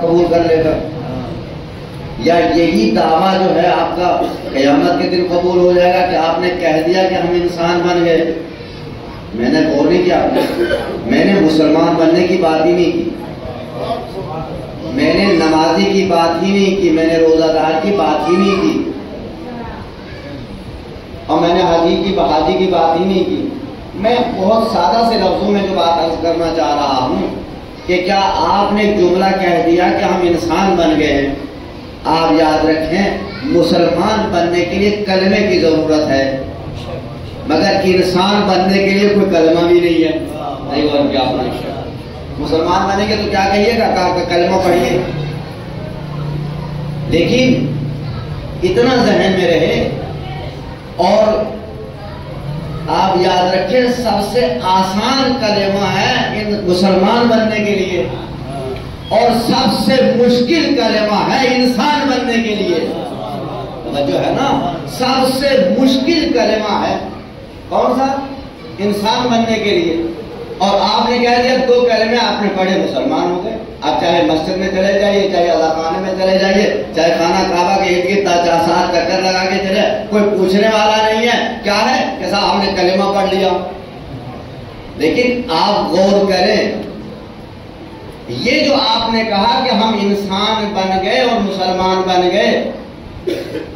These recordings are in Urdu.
قبول کر لے گا۔ یا یہی دعویٰ جو ہے آپ کا قیامت کے دن قبول ہو جائے گا کہ آپ نے کہہ دیا کہ ہم انسان بن گئے۔ میں نے غور نہیں کیا۔ میں نے مسلمان بننے کی بات ہی نہیں کی۔ میں نے نمازی کی بات ہی نہیں کی۔ میں نے روزہ دار کی بات ہی نہیں کی۔ اور میں نے حاجی کی حاجی کی بات ہی نہیں کی۔ میں بہت سادہ سے لفظوں میں جو بات عرض کرنا چاہ رہا ہوں کہ کیا آپ نے جملہ کہہ دیا کہ ہم انسان بن گئے ہیں؟ آپ یاد رکھیں مسلمان بننے کے لیے کلمے کی ضرورت ہے۔ مگر انسان بننے کے لیے کوئی کلمہ بھی نہیں ہے۔ نہیں اور کیا مسلمان بنے گے تو کیا کہیے گا؟ کہ کلمہ پڑھیے۔ لیکن اتنا ذہن میں رہے اور آپ یاد رکھیں، سب سے آسان کلمہ ہے ان مسلمان بننے کے لیے۔ اور سب سے مشکل کلمہ ہے انسان بننے کے لیے۔ جو ہے نا؟ سب سے مشکل کلمہ ہے۔ کون سا؟ انسان بننے کے لیے۔ اور آپ نے کہہ دیا دو کلمے آپ نے پڑھے مسلمان ہو گئے۔ آپ چاہے مسجد میں چلے جائیے، چاہے اللہ خانے میں چلے جائیے، چاہے خانہ کعبہ کے ارد گرد سات چکر لگا کے چلے۔ کوئی پوچھنے والا نہیں ہے، کیا ہے؟ کہ صاحب، ہم نے کلمہ پڑھ لیا۔ لیکن آپ غور کریں، یہ جو آپ نے کہا کہ ہم انسان بن گئے اور مسلمان بن گئے،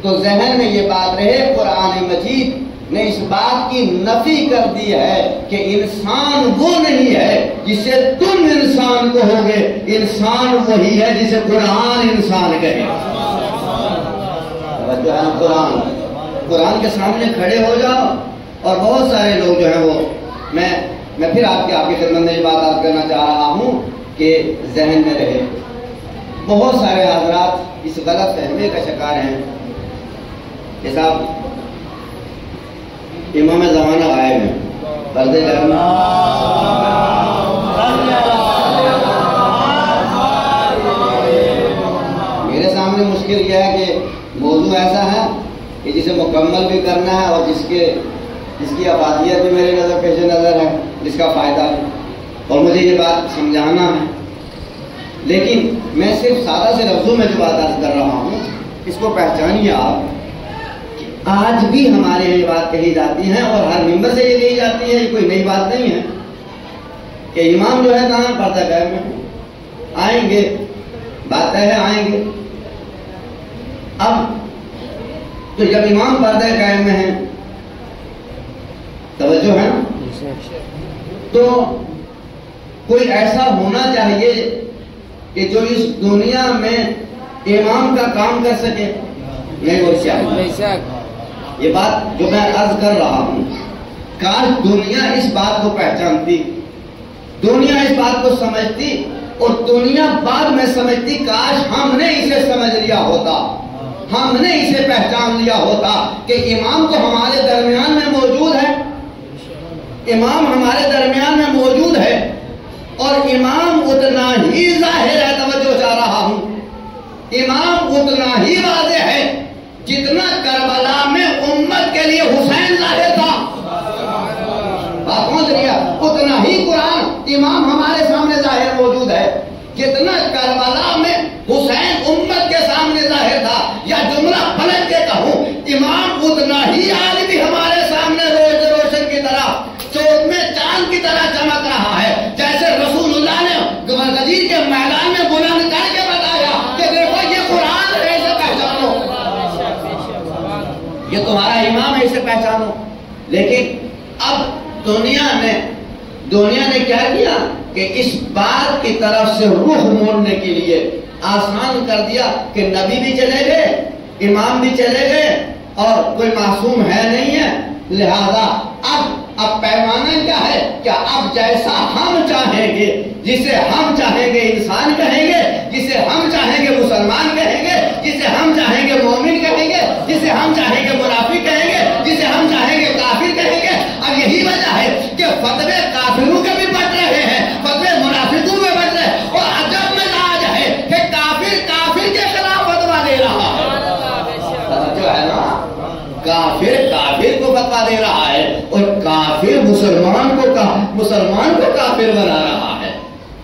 تو ذہن میں یہ بات رہے، قرآن مجید نے اس بات کی نفی کر دی ہے کہ انسان وہ نہیں ہے جسے تم انسان کو ہوگے انسان وہی ہے جسے قرآن انسان کہے۔ قرآن۔ قرآن کے سامنے کھڑے ہو جاؤ اور بہت سارے لوگ جو ہیں وہ، میں میں پھر آپ کے آپ کی خدمت میں یہ بات آج کرنا چاہ رہا ہوں کہ ذہن میں رہے۔ بہت سارے حضرات اس غلط فہمے کا شکار ہیں۔ کہ صاحب امام زمانہ غائب ہیں۔ پردے کرنا میرے سامنے مشکل یہ ہے کہ موضوع ایسا ہے کہ جسے مکمل بھی کرنا ہے اور جس کے جس کی افادیت بھی میرے نظر پیش نظر ہے، جس کا فائدہ ہے اور مجھے یہ بات سمجھانا ہے۔ لیکن میں صرف سادہ سے لفظوں میں جو بات عرض کر رہا ہوں، اس کو پہچانیے آپ۔ آج بھی ہمارے یہ بات کہی جاتی ہے اور ہر ممبر سے یہ کہی جاتی ہے یہ کوئی نئی بات نہیں ہے کہ امام جو ہے کہاں پردہ گھر میں آئیں گے، بات ہے، آئیں گے۔ اب تو جب امام پردہ قائم میں ہیں، توجہ ہے نا؟ تو کوئی ایسا ہونا چاہیے کہ جو اس دنیا میں امام کا کام کر سکے؟ نہیں، وہ یہ بات جو میں عرض کر رہا ہوں۔ کاش دنیا اس بات کو پہچانتی، دنیا اس بات کو سمجھتی اور دنیا بعد میں سمجھتی، کاش ہم نے اسے سمجھ لیا ہوتا۔ ہم نے اسے پہچان لیا ہوتا کہ امام تو ہمارے درمیان میں موجود ہے۔ امام ہمارے درمیان میں موجود ہے۔ اور امام اتنا ہی ظاہر ہے، توجہ چاہ رہا ہوں۔ امام اتنا ہی واضح ہے۔ جتنا کربلا میں امت کے لیے حسین ظاہر تھا۔ بات پہنچ رہی ہے اتنا ہی قرآن امام ہمارے سامنے ظاہر موجود ہے۔ جتنا کربلا میں حسین امت کے سامنے ظاہر تھا، یا جملہ پلٹ کے کہوں، امام اتنا ہی آج بھی ہمارے سامنے روز روشن کی طرح چوک میں چاند کی طرح چمک رہا ہے۔ تمہارا امام ہے اسے پہچانو۔ لیکن اب دنیا نے دنیا نے کیا کیا کہ اس بات کی طرف سے روح موڑنے کے لیے آسان کر دیا کہ نبی بھی چلے گئے، امام بھی چلے گئے اور کوئی معصوم ہے نہیں ہے۔ لہذا اب اب پیمانہ کیا ہے؟ کیا اب جیسا ہم چاہیں گے، جسے ہم چاہیں گے انسان کہیں گے، جسے ہم چاہیں گے مسلمان کہیں گے، جسے ہم چاہیں گے مومن کہیں گے، جسے ہم چاہیں گے فتوے کافروں کے بھی بٹ رہے ہیں فتوے منافقوں میں بٹ رہے ہیں۔ اور عجب میں لاج ہے کہ کافر کافر کے خلاف فتوا دے رہا ہے۔ جو ہے نا؟ کافر کافر کو فتوا دے رہا ہے اور کافر مسلمان کو مسلمان کو کافر بنا رہا ہے۔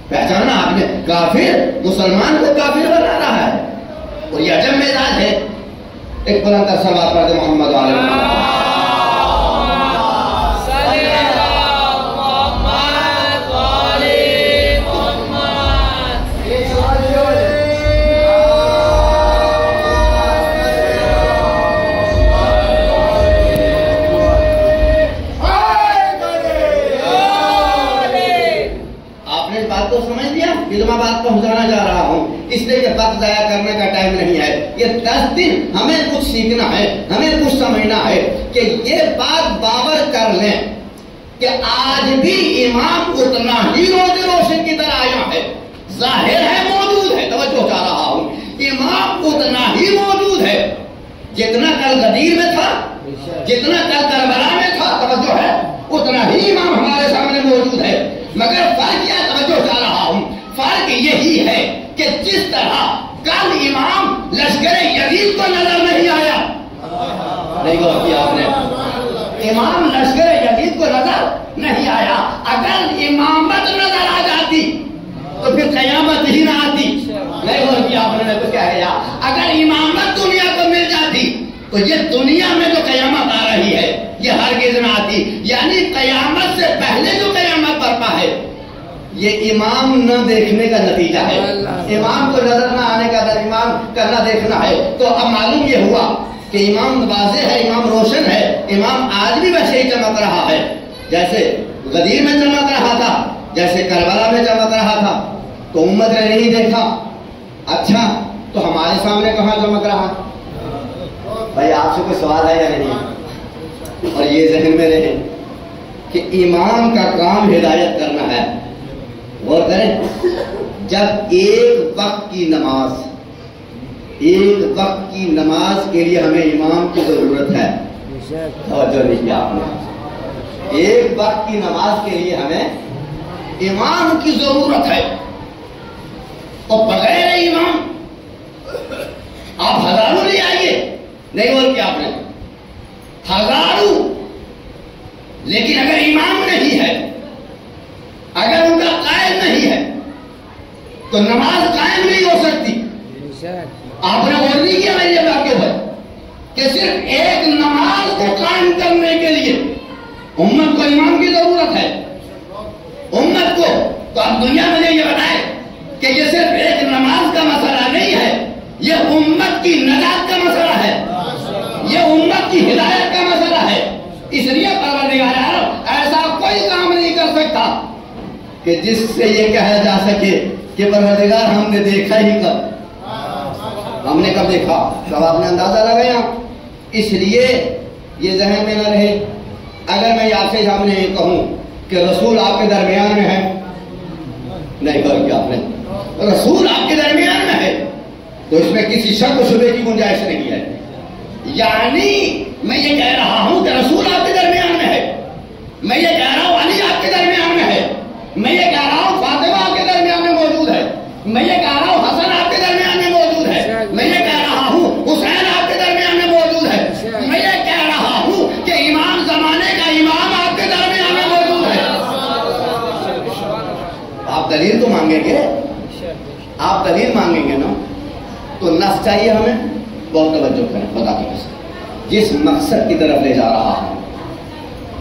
پہچانا آپ نے، کافر مسلمان کو کافر بنا رہا ہے۔ اور یہ عجب مزاج ہے۔ ایک بلند سوال پڑھ دے محمد علیہ وقت ضائع کرنے کا ٹائم نہیں ہے۔ یہ دس دن ہمیں کچھ سیکھنا ہے، ہمیں کچھ سمجھنا ہے کہ یہ بات باور کر لیں کہ آج بھی امام اتنا ہی روز روشن کی طرح آیا ہے۔ ظاہر ہے موجود ہے، توجہ چاہ رہا ہوں۔ امام اتنا ہی موجود ہے جتنا کل غدیر میں تھا، جتنا کل کربلا میں تھا، توجہ ہے، اتنا ہی امام ہمارے سامنے موجود ہے۔ مگر فرق کیا توجہ چاہ رہا ہوں، فرق یہی ہے کہ جس طرح کل امام لشکر یزید کو نظر نہیں آیا۔ نہیں غور کیا آپ نے۔ امام لشکر یزید کو نظر نہیں آیا۔ اگر امامت نظر آ جاتی تو پھر قیامت ہی نہ آتی۔ نہیں غور کیا آپ نے کچھ کہہ گیا اگر امامت دنیا کو مل جاتی تو یہ دنیا میں جو قیامت آ رہی ہے یہ ہرگز نہ آتی۔ یعنی قیامت سے پہلے جو ہے یہ امام نہ دیکھنے کا نتیجہ ہے۔ امام کو نظر نہ آنے کا امام کا نہ دیکھنا ہے تو اب معلوم یہ ہوا کہ امام واضح ہے امام روشن ہے۔ امام آج بھی ویسے ہی چمک رہا ہے۔ جیسے غدیر میں چمک رہا تھا جیسے کربلا میں چمک رہا تھا۔ تو امت نے نہیں دیکھا۔ اچھا تو ہمارے سامنے کہاں چمک رہا؟ بھائی آپ سے کوئی سوال ہے یا نہیں؟ اور یہ ذہن میں رہے کہ امام کا کام ہدایت کرنا ہے۔ غور کریں۔ جب ایک وقت کی نماز، ایک وقت کی نماز کے لیے ہمیں امام کی ضرورت ہے۔ توجہ نہیں کیا آپ نے۔ ایک وقت کی نماز کے لیے ہمیں امام کی ضرورت ہے۔ اور بغیر امام، آپ ہزاروں لے آئیے۔ نہیں بول کیا آپ نے؟ ہزاروں۔ لیکن اگر امام نہیں ہے اگر ان کا قائم نہیں ہے تو نماز قائم نہیں ہو سکتی۔ آپ نے غور نہیں کیا میرے واقع ہے کہ صرف ایک نماز کو قائم کرنے کے لیے امت کو امام کی ضرورت ہے۔ امت کو تو اب دنیا میں یہ بتائے کہ یہ صرف ایک نماز کا مسئلہ نہیں ہے، یہ امت کی نجات کا مسئلہ ہے۔ یہ امت کی ہدایت کا مسئلہ ہے۔ اس لیے پروردگار عالم ایسا کوئی کام نہیں کر سکتا کہ جس سے یہ کہا جا سکے کہ پروردگار ہم نے دیکھا ہی کب؟ ہم نے کب دیکھا؟ کب آپ نے اندازہ لگایا؟ اس لیے یہ ذہن میں نہ رہے۔ اگر میں آپ سے سامنے یہ کہوں کہ رسول آپ کے درمیان میں ہے، نہیں کر کیا آپ نے۔ رسول آپ کے درمیان میں ہے، تو اس میں کسی شک و شبے کی گنجائش نہیں ہے۔ یعنی میں یہ کہہ رہا ہوں کہ رسول آپ کے درمیان میں ہے میں یہ کہہ رہا ہوں علی آپ کے درمیان میں ہے میں یہ کہہ رہا ہوں فاطمہ آپ کے درمیان میں موجود ہے میں یہ کہہ رہا ہوں حسن آپ کے درمیان میں موجود ہے میں یہ کہہ رہا ہوں حسین آپ کے درمیان میں موجود ہے میں یہ کہہ رہا ہوں کہ امام زمانے کا امام آپ کے درمیان میں موجود ہے آپ دلیل تو مانگیں گے آپ دلیل مانگیں گے نا تو نس چاہیے ہمیں بہت توجہ کریں خدا کی قسم جس مقصد کی طرف لے جا رہا ہوں۔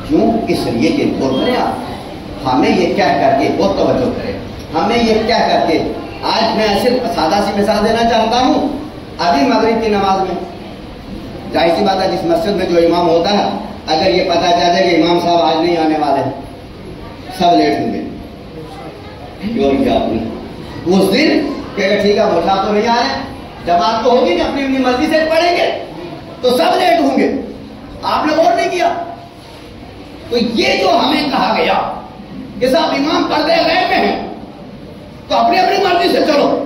کیوں؟ اس لیے کہ غور کریں آپ۔ ہمیں یہ کہہ کر کے بہت توجہ کریں ہمیں یہ کہہ کر کے آج میں صرف سادہ سی مثال دینا چاہتا ہوں۔ ابھی مغرب کی نماز میں۔ ظاہر سی بات ہے، جس مسجد میں جو امام ہوتا ہے، اگر یہ پتا چل جائے کہ امام صاحب آج نہیں آنے والے، سب لیٹ ہوں گے۔ اس دن کہ ٹھیک ہے بٹھا تو نہیں آ رہے جماعت تو ہوگی نا، اپنی اپنی مرضی سے پڑھیں گے۔ تو سب لیٹ ہوں گے۔ آپ نے غور نہیں کیا۔ تو یہ جو ہمیں کہا گیا کہ صاحب امام پردے غیر میں ہیں، تو اپنی اپنی مرضی سے چلو۔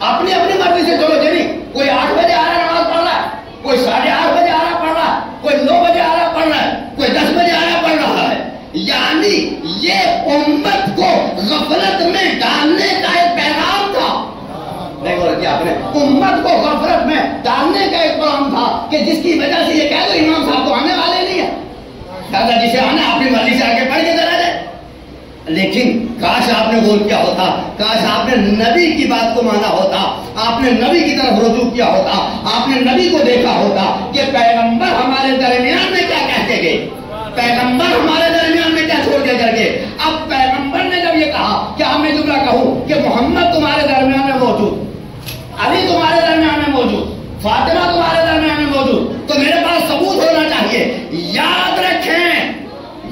اپنی اپنی مرضی سے چلو جی کوئی آٹھ بجے آ رہا نماز پڑھ رہا ہے، کوئی ساڑھے آٹھ بجے آ رہا پڑھ رہا ہے، کوئی نو بجے آ رہا پڑھ رہا ہے، کوئی دس بجے آ رہا پڑھ رہا ہے۔ یعنی یہ امت کو غفلت میں ڈالنے کا ایک پیغام تھا نہیں بول کیا آپ نے امت کو غفلت میں ڈالنے کا ایک پیغام تھا کہ جس کی وجہ سے یہ کہہ دو امام صاحب تو آنے والے نہیں ہے دادا جی جسے آنا، اپنی مرضی سے آگے پڑھ کے ذرا دے لیکن کاش آپ نے غور کیا ہوتا، کاش آپ نے نبی کی بات کو مانا ہوتا، آپ نے نبی کی طرف رجوع کیا ہوتا، آپ نے نبی کو دیکھا ہوتا کہ پیغمبر ہمارے درمیان میں کیا کہہ کے گئے۔ پیغمبر ہمارے درمیان میں کیا چھوڑ کے کر گئے۔ اب پیغمبر نے جب یہ کہا کہ ہاں، میں جملہ کہوں کہ محمد تمہارے درمیان علی تمہارے درمیان میں موجود، فاطمہ تمہارے درمیان میں موجود، تو میرے پاس ثبوت ہونا چاہیے۔ یاد رکھیں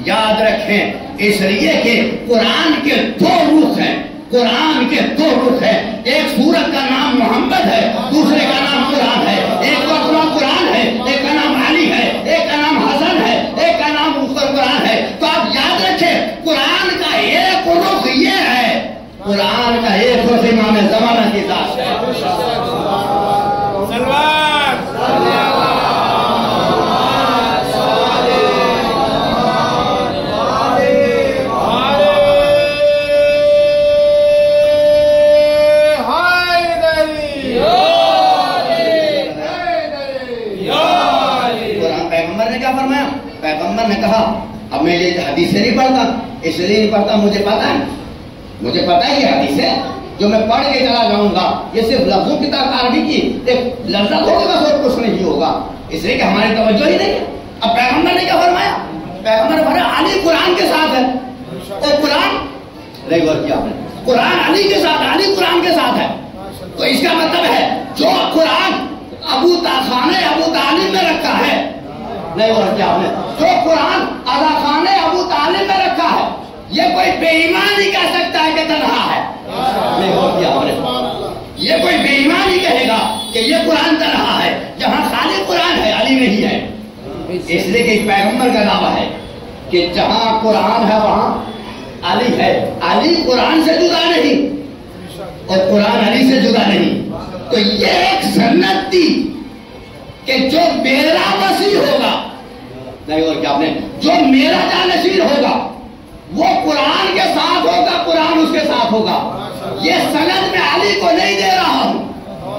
یاد رکھیں، اس لیے کہ قرآن کے دو روح ہیں۔ قرآن کے دو روح ہیں۔ ایک سورت کا نام محمد ہے، دوسرے کا نام قرآن ہے ایک کا نام قرآن ہے ایک کا نام علی ہے ایک کا نام حسن ہے ایک کا نام قرآن ہے تو آپ یاد رکھیں قرآن کا ایک رخ یہ ہے قرآن کا ایک رخ امام زمانہ کی ذات ہے۔ قرآن پیغمبر نے کیا فرمایا؟ پیغمبر نے کہا اب میں یہ حدیث سے نہیں پڑھتا اس لیے نہیں پڑھتا مجھے پتا ہے۔ مجھے پتا ہے یہ حدیث ہے جو میں پڑھ کے چلا جاؤں گا، یہ صرف لفظوں کی طرف عربی کی ایک لفظ ہوگا بس اور کچھ نہیں ہوگا۔ اس لیے کہ ہماری توجہ ہی نہیں ہے۔ اب پیغمبر نے کیا فرمایا؟ پیغمبر نے فرمایا، علی قرآن کے ساتھ ہے۔ اور قرآن، نہیں غور کیا آپ نے۔ قرآن علی کے ساتھ، علی قرآن کے ساتھ ہے۔ تو اس کا مطلب ہے، جو قرآن ابو خانے ابو طالب میں رکھا ہے، نہیں غور کیا آپ نے۔ جو قرآن ادا خانے ابو طالب میں رکھا ہے یہ کوئی بے ایمان نہیں کہہ سکتا ہے کہ تنہا ہے۔ نہیں، غور کیا آپ نے۔ یہ کوئی بے ایمان ہی کہے گا کہ یہ قرآن تنہا ہے۔ جہاں خالی قرآن ہے، علی نہیں ہے۔ اس لیے کہ پیغمبر کا دعویٰ ہے کہ جہاں قرآن ہے، وہاں علی ہے۔ علی قرآن سے جدا نہیں اور قرآن علی سے جدا نہیں۔ تو یہ ایک سنت تھی کہ جو میرا مسیح ہوگا۔ نہیں اور کیا آپ نے۔ جو میرا جانشین ہوگا وہ قرآن کے ساتھ ہوگا قرآن اس کے ساتھ ہوگا۔ یہ سند میں علی کو نہیں دے رہا ہوں۔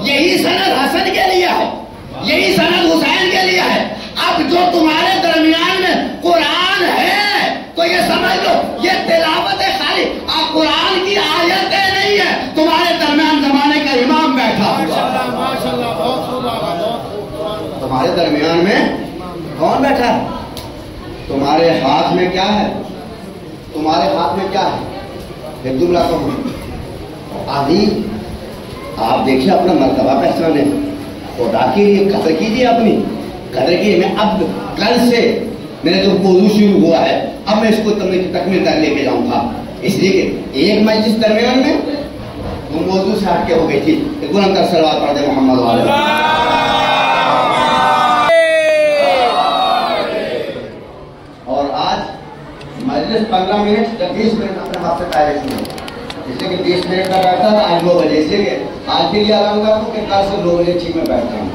یہی سند حسن کے لیے ہے۔ یہی سند حسین کے لیے ہے۔ اب جو تمہارے درمیان میں قرآن ہے تو یہ سمجھ لو یہ تلاوت ہے خالی۔ اب قرآن کی آیتیں نہیں ہے تمہارے درمیان زمانے کا امام بیٹھا ہوا۔ تمہارے درمیان میں کون بیٹھا ہے؟ تمہارے ہاتھ میں کیا ہے؟ تمہارے ہاتھ میں کیا ہے؟ ایک جملہ کہوں علی آپ دیکھیے اپنا مرتبہ پہچانے۔ خدا کے لیے قدر کیجیے اپنی۔ قدر کیجیے میں اب کل سے میرے جو وضو شروع ہوا ہے، اب میں اس کو تکمیل کر لے کے جاؤں گا۔ اس لیے کہ ایک مجلس درمیان میں موضوع سے ہٹ کے ہو گئی تھی۔ کہ قرآن کا سلوات پڑھ دے محمد والے اور آج مجلس پندرہ منٹ یا بیس منٹ اپنے ہاتھ سے پہلے شروع جیسے کہ بیس منٹ کا بیٹھا تھا آج دو بجے اس لیے کہ آج کے لیے آرام کر کہ کل سے دو بجے ٹھیک میں بیٹھتا ہوں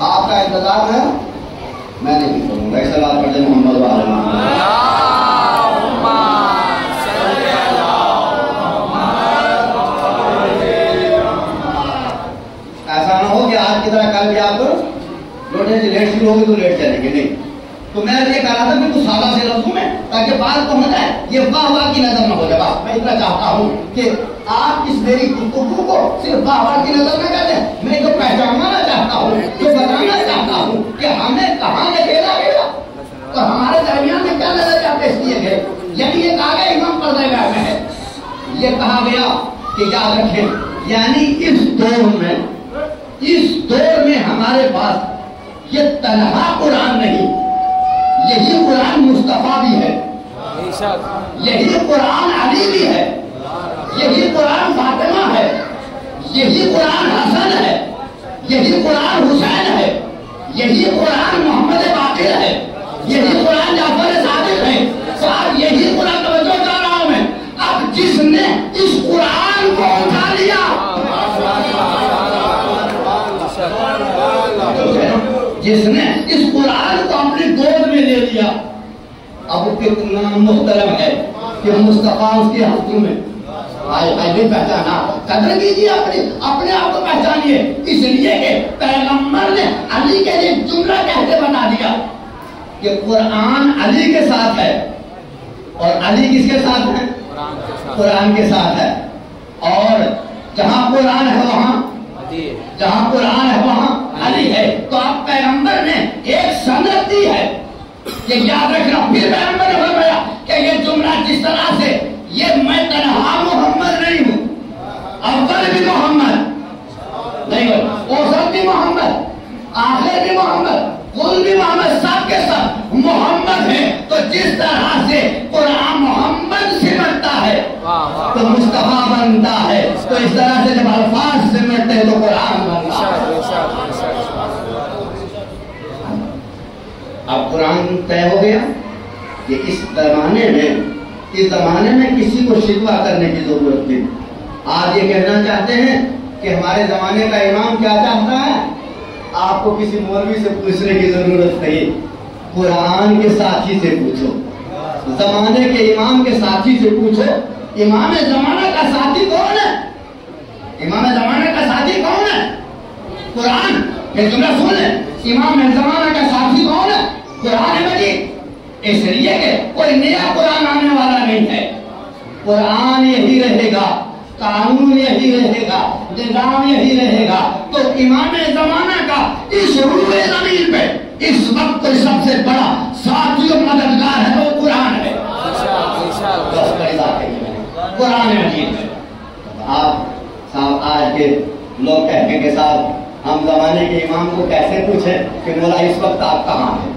آپ کا انتظار ہے؟ میں نہیں کروں گا۔ ایسا بات پڑھتے محمد والے ایسا نہ ہو کہ آج کی طرح کل بھی آپ لوٹے سے جی لیٹ شروع ہوگی تو لیٹ چلیں گے۔ نہیں۔ تو میں نے یہ کہا تھا بالکل سادہ سے لفظوں میں تاکہ بات پہنچ جائے۔ یہ واہ واہ کی نظر نہ ہو جائے۔ بات، میں اتنا چاہتا ہوں کہ آپ اس میری گفتگو کو صرف واہ واہ کی نظر میں کر دیں میں جو پہچاننا چاہتا ہوں، جو بتانا چاہتا ہوں کہ ہمیں کہاں سے کھیلا گیا اور ہمارے درمیان میں کیا نظر کیا پیش کیے گئے؟ یعنی یہ کہا گیا امام پردے میں ہے یہ کہا گیا کہ یاد رکھیں یعنی اس دور میں، اس دور میں ہمارے پاس یہ تنہا قرآن نہیں۔ یہی قرآن مصطفیٰ بھی ہے۔ یہی قرآن علی بھی ہے۔ یہی قرآن فاطمہ ہے۔ یہی قرآن حسن ہے۔ یہی قرآن حسین ہے۔ یہی قرآن محمد باقر ہے۔ یہی قرآن جعفر صادق ہے۔ صاحب، یہی قرآن توجہ کر رہا ہوں میں۔ اب جس نے اس قرآن کو اٹھا لیا۔ جس نے اس قرآن کو لے لیا اب اس کے نام مختلف ہے کہ مصطفیٰ اس کے ہفتوں میں آئے آئے پہچانا۔ قدر کیجیے اپنے اپنے آپ کو پہچانیے۔ اس لیے کہ پیغمبر نے علی کے لیے جملہ کہتے بنا دیا کہ قرآن علی کے ساتھ ہے۔ اور علی کس کے ساتھ ہے قرآن کے ساتھ ہے۔ اور جہاں قرآن ہے وہاں، جہاں قرآن ہے وہاں علی ہے۔ تو آپ پیغمبر نے ایک سنت دی ہے۔ کہ یاد رکھنا۔ پھر پیغمبر نے فرمایا کہ یہ جملہ جس طرح سے، یہ میں تنہا محمد نہیں ہوں۔ افضل بھی محمد۔ نہیں ہو اوسط بھی محمد۔ آخر بھی محمد۔ کل بھی محمد۔ سب کے سب محمد ہیں۔ تو جس طرح سے قرآن محمد سے مرتا ہے، تو مصطفیٰ بنتا ہے۔ تو اس طرح سے جب الفاظ سے مرتے ہیں، تو قرآن بنتا ہے۔ اب قرآن طے ہو گیا کہ اس زمانے میں اس زمانے میں کسی کو شکوا کرنے کی ضرورت نہیں۔ آج یہ کہنا چاہتے ہیں کہ ہمارے زمانے کا امام کیا چاہتا ہے؟ آپ کو کسی مولوی سے پوچھنے کی ضرورت نہیں۔ قرآن کے ساتھی سے پوچھو۔ زمانے کے امام کے ساتھی سے پوچھو۔ امام زمانہ کا ساتھی کون ہے؟ امام زمانہ کا ساتھی کون ہے؟ قرآن۔ یہ جملہ سن لیں۔ امام زمانہ کا ساتھی کون ہے قرآن مجید اس لیے کہ کوئی نیا قرآن آنے والا نہیں ہے قرآن یہی رہے گا قانون یہی رہے گا نظام یہی رہے گا تو امام زمانہ کا اس روح زمین پہ اس وقت کوئی سب سے بڑا ساتھی و مددگار ہے وہ قرآن ہے قرآن مجید ہے آپ صاحب آج کے لوگ کہتے ہیں کہ صاحب ہم زمانے کے امام کو کیسے پوچھیں کہ مولا اس وقت آپ کہاں ہیں؟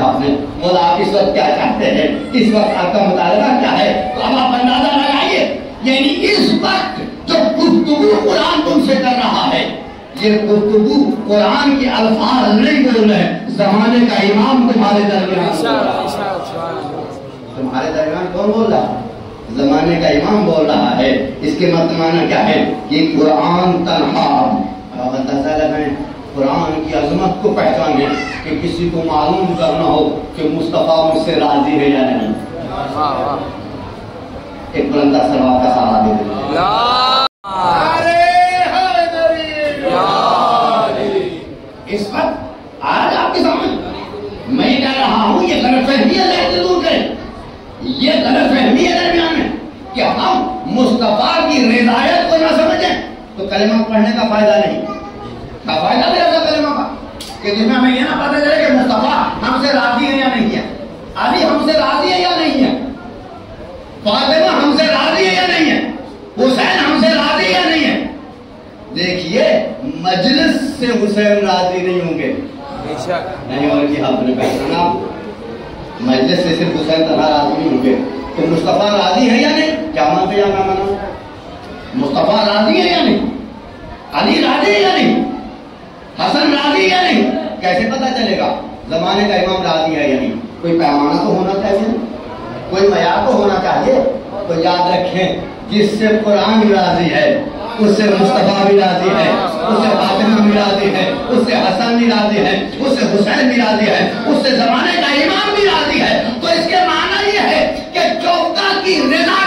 آپ نے، مولا آپ اس وقت کیا چاہتے ہیں؟ اس وقت آپ کا مطالبہ کیا ہے؟ تو اب آپ اندازہ لگائیے یعنی اس وقت جو گفتگو قرآن تم سے کر رہا ہے، یہ گفتگو قرآن کے الفاظ نہیں بول رہے، زمانے کا امام تمہارے درمیان تمہارے درمیان کون بول رہا زمانے کا امام بول رہا ہے۔ اس کے مطمئنہ کیا ہے؟ کہ قرآن تنہا اب اندازہ لگائیں قرآن کی عظمت کو پہچانے کہ کسی کو معلوم کرنا ہو کہ مصطفیٰ مجھ سے راضی ہے یا نہیں۔ ایک بلندہ سلوات کا سہارا دے دیں اس وقت آج آپ کے سامنے میں کہہ رہا ہوں، یہ غلط فہمی اللہ سے دور کریں۔ یہ غلط فہمی ہے درمیان میں کہ ہم مصطفیٰ کی رضایت کو نہ سمجھیں تو کلمہ پڑھنے کا فائدہ نہیں۔ کا فائدہ بھی ایسا کلمہ کا کہ جس میں ہمیں یہ نہ پتہ چلے کہ مصطفیٰ ہم سے راضی ہے یا نہیں ہے علی ہم سے راضی ہے یا نہیں ہے فاطمہ ہم سے راضی ہے یا نہیں ہے حسین ہم سے راضی ہے یا نہیں ہے دیکھیے مجلس سے حسین راضی نہیں ہوں گے نہیں اور کی آپ نے پہچانا مجلس سے صرف حسین طرح راضی نہیں ہوں گے تو مصطفیٰ راضی ہے یا نہیں کیا مانتے یا نہ مانا مصطفیٰ راضی ہے یا نہیں علی راضی ہے یا نہیں حسن راضی یا نہیں؟ کیسے پتا چلے گا؟ زمانے کا امام راضی ہے یا نہیں؟ کوئی پیمانہ تو ہونا چاہیے؟ کوئی معیار تو ہونا چاہیے؟ تو یاد رکھیں، جس سے قرآن بھی راضی ہے، اس سے مصطفیٰ بھی راضی ہے، اس سے فاطمہ بھی راضی ہے، اس سے حسن بھی راضی ہے، اس سے حسین بھی راضی ہے، اس سے زمانے کا امام بھی راضی ہے۔ تو اس کے معنی یہ ہے کہ چوکا کی رضا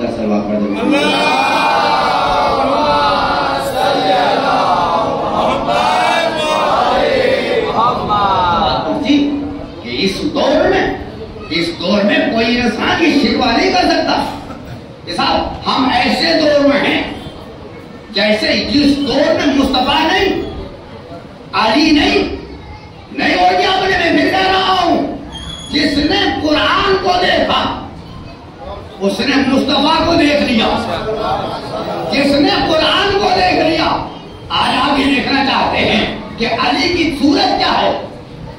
ایک اور بلند سلام پڑھے جی کہ اس دور میں، اس دور میں کوئی انسان کی شکوا نہیں کر سکتا۔ صاحب، ہم ایسے دور میں ہیں جیسے جس دور میں مصطفیٰ نہیں، علی نہیں نہیں اور کیا بولے میں پھر کہہ رہا ہوں۔ جس نے قرآن کو دیکھا اس نے مصطفیٰ کو دیکھ لیا۔ جس نے قرآن کو دیکھ لیا۔ آج آپ یہ دیکھنا چاہتے ہیں کہ علی کی صورت کیا ہے؟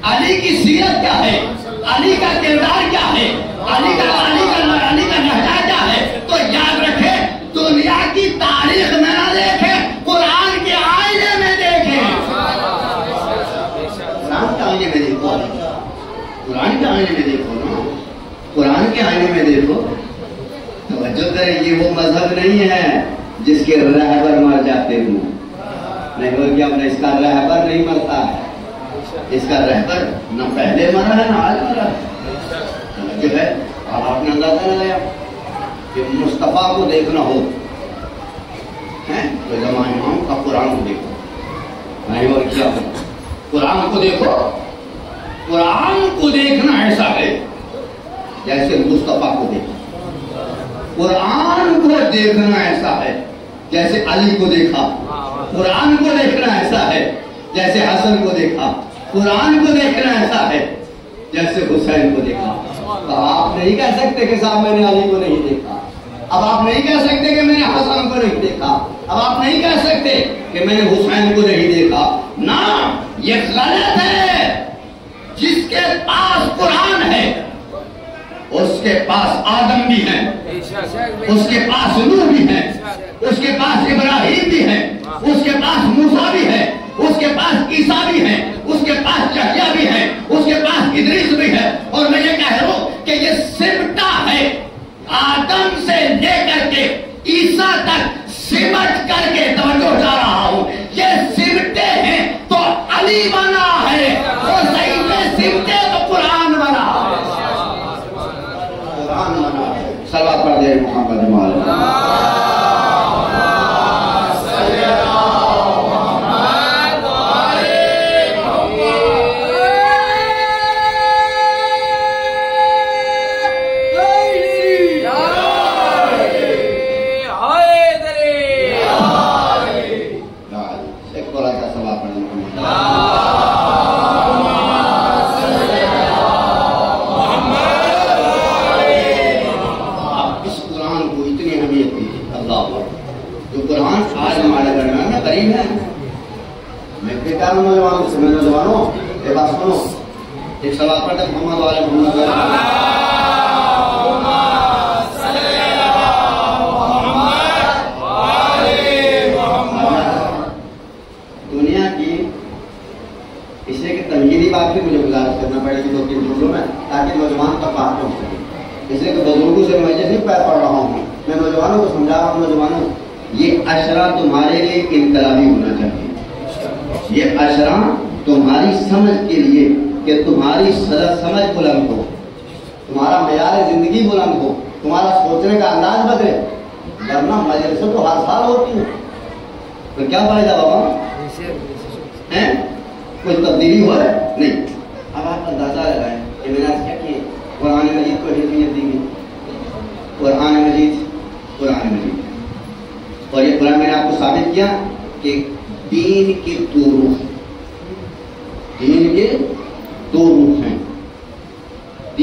علی کی سیرت کیا ہے؟ علی کا کردار کیا ہے؟ علی کا علی کا علی کا لہجہ کیا ہے؟ تو یاد رکھے دنیا کی تاریخ میں نہ دیکھے قرآن کے آئینے میں دیکھے قرآن کے آئینے میں دیکھو۔ قرآن کے آئینے میں دیکھو نا۔ قرآن کے آئینے میں دیکھو۔ توجہ کریں یہ وہ مذہب نہیں ہے جس کے رہبر مر جاتے ہوں۔ نہیں وہ کیا اس کا رہبر نہیں مرتا۔ ہے اس کا رہبر نہ پہلے مرا ہے، نہ آج مرا ہے۔ جو ہے اب آپ نے اندازہ لگایا کہ مصطفیٰ کو دیکھنا ہو۔ تو زمان امام کا قرآن کو دیکھو۔ نہیں اور کیا ہو قرآن کو دیکھو۔ قرآن کو دیکھنا ایسا ہے جیسے مصطفیٰ کو دیکھو۔ قرآن کو دیکھنا ایسا ہے جیسے علی کو دیکھا، قرآن کو دیکھنا ایسا ہے جیسے حسن کو دیکھا، قرآن کو دیکھنا ایسا ہے جیسے حسین کو دیکھا۔ تو آپ نہیں کہہ سکتے کہ صاحب میں نے علی کو نہیں دیکھا۔ اب آپ نہیں کہہ سکتے کہ میں نے حسن کو نہیں دیکھا۔ اب آپ نہیں کہہ سکتے کہ میں نے حسین کو نہیں دیکھا۔ نہ یہ غلط ہے۔ جس کے پاس قرآن ہے اس کے پاس آدم بھی ہے۔ اس کے پاس نور بھی ہے۔ اس کے پاس ابراہیم بھی ہے۔ اس کے پاس موسا بھی ہے۔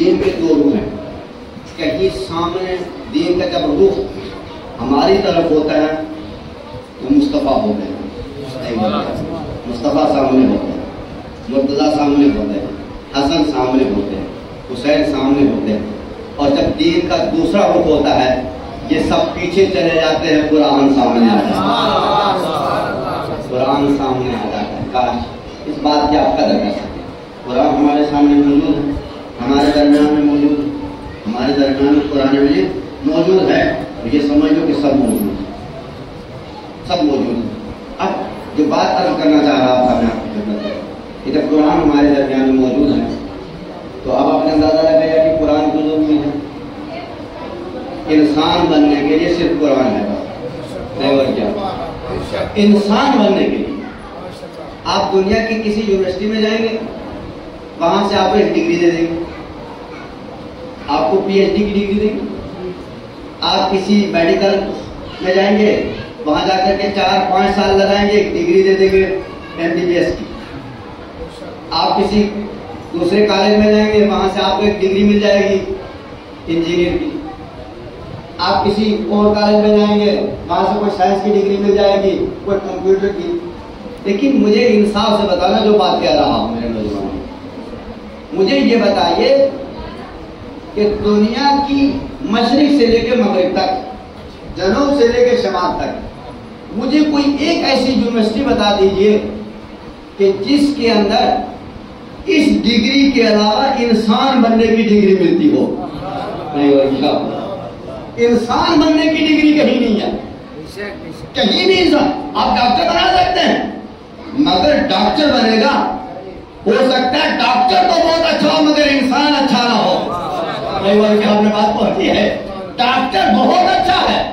دین کے دو روح ہیں۔ کہیں سامنے دین کا جب رخ ہماری طرف ہوتا ہے، تو مصطفیٰ ہو گئے مصطفیٰ سامنے ہوتے ہیں مرتضیٰ سامنے ہوتے ہیں حسن سامنے ہوتے ہیں حسین سامنے ہوتے ہیں اور جب دین کا دوسرا رخ ہوتا ہے، یہ سب پیچھے چلے جاتے ہیں، قرآن سامنے آتا ہے۔ قرآن سامنے آتا ہے۔ کاش اس بات کی آپ قدر کر سکیں۔ قرآن ہمارے سامنے موجود ہے۔ ہمارے درمیان میں موجود ہمارے درمیان میں قرآن میں موجود ہے یہ سمجھو کہ سب موجود ہے سب موجود ہے اب جو بات عرض کرنا چاہ رہا تھا میں آپ کو خدمت کہ جب قرآن ہمارے درمیان میں موجود ہے، تو اب آپ نے اندازہ لگایا کہ قرآن کو ضروری ہے؟ انسان بننے کے لیے صرف قرآن ہے۔ اور کیا؟ انسان بننے کے لیے۔ آپ دنیا کی کسی یونیورسٹی میں جائیں گے، وہاں سے آپ کو ایک ڈگری دے دیں گے۔ آپ کو پی ایچ ڈی کی ڈگری دیں گے آپ کسی میڈیکل میں جائیں گے، وہاں جا کر کے چار پانچ سال لگائیں گے، ایک ڈگری دے دیں گے ایم بی بی ایس کی۔ آپ کسی دوسرے کالج میں جائیں گے، وہاں سے آپ کو ایک ڈگری مل جائے گی انجینئر کی۔ آپ کسی اور کالج میں جائیں گے، وہاں سے کوئی سائنس کی ڈگری مل جائے گی، کوئی کمپیوٹر کی۔ لیکن مجھے انصاف سے بتانا جو بات کہہ رہا ہوں میرے نوجوان مجھے یہ بتائیے کہ دنیا کی مشرق سے لے کے مغرب تک، جنوب سے لے کے شمال تک، مجھے کوئی ایک ایسی یونیورسٹی بتا دیجیے کہ جس کے اندر اس ڈگری کے علاوہ انسان بننے کی ڈگری ملتی ہو۔ انسان بننے کی ڈگری کہیں نہیں ہے۔ کہیں نہیں انسان آپ ڈاکٹر بنا سکتے ہیں۔ مگر ڈاکٹر بنے گا۔ ہو سکتا ہے ڈاکٹر تو بہت اچھا ہو، مگر انسان اچھا نہ ہو۔ کئی بار کہ آپ نے بات پہنچی ہے ڈاکٹر بہت اچھا ہے،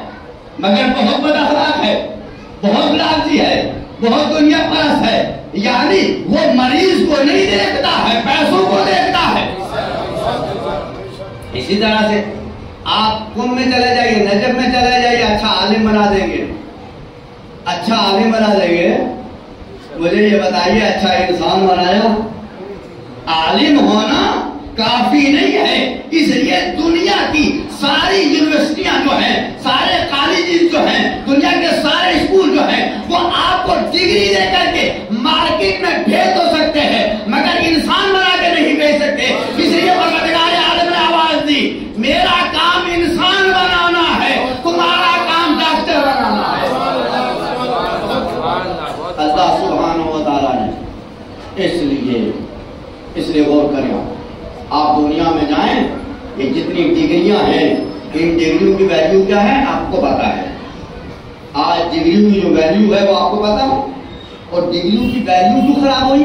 مگر بہت بڑا اخلاق ہے، بہت لالچی ہے، بہت دنیا پرست ہے یعنی وہ مریض کو نہیں دیکھتا ہے، پیسوں کو دیکھتا ہے۔ اسی طرح سے آپ کم میں چلے جائیے نجب میں چلے جائیے اچھا عالم بنا دیں گے۔ اچھا عالم بنا دیں گے۔ مجھے یہ بتائیے اچھا انسان بنایا؟ عالم ہونا کافی نہیں ہے۔ اس لیے دنیا کی ساری یونیورسٹیاں جو ہیں، سارے کالجز جو ہیں، دنیا کے سارے اسکول جو ہیں، وہ آپ کو ڈگری دے کر کے مارکیٹ میں بھیج ہو سکتے ہیں۔ مگر انسان بنا کے نہیں بھیج سکتے اس لیے پروردگار عالم نے آواز دی میرا کام انسان بنانا ہے تمہارا کام ڈاکٹر بنانا ہے اللہ سبحانہ و تعالیٰ نے اس لیے اس لیے غور کریں آپ دنیا میں جائیں، یہ جتنی ڈگریاں ہیں ان ڈگریوں کی ویلیو کیا ہے، آپ کو پتا ہے۔ آج ڈگریوں کی جو ویلیو ہے، وہ آپ کو پتا ہو اور ڈگریوں کی ویلیو کیوں خراب ہوئی؟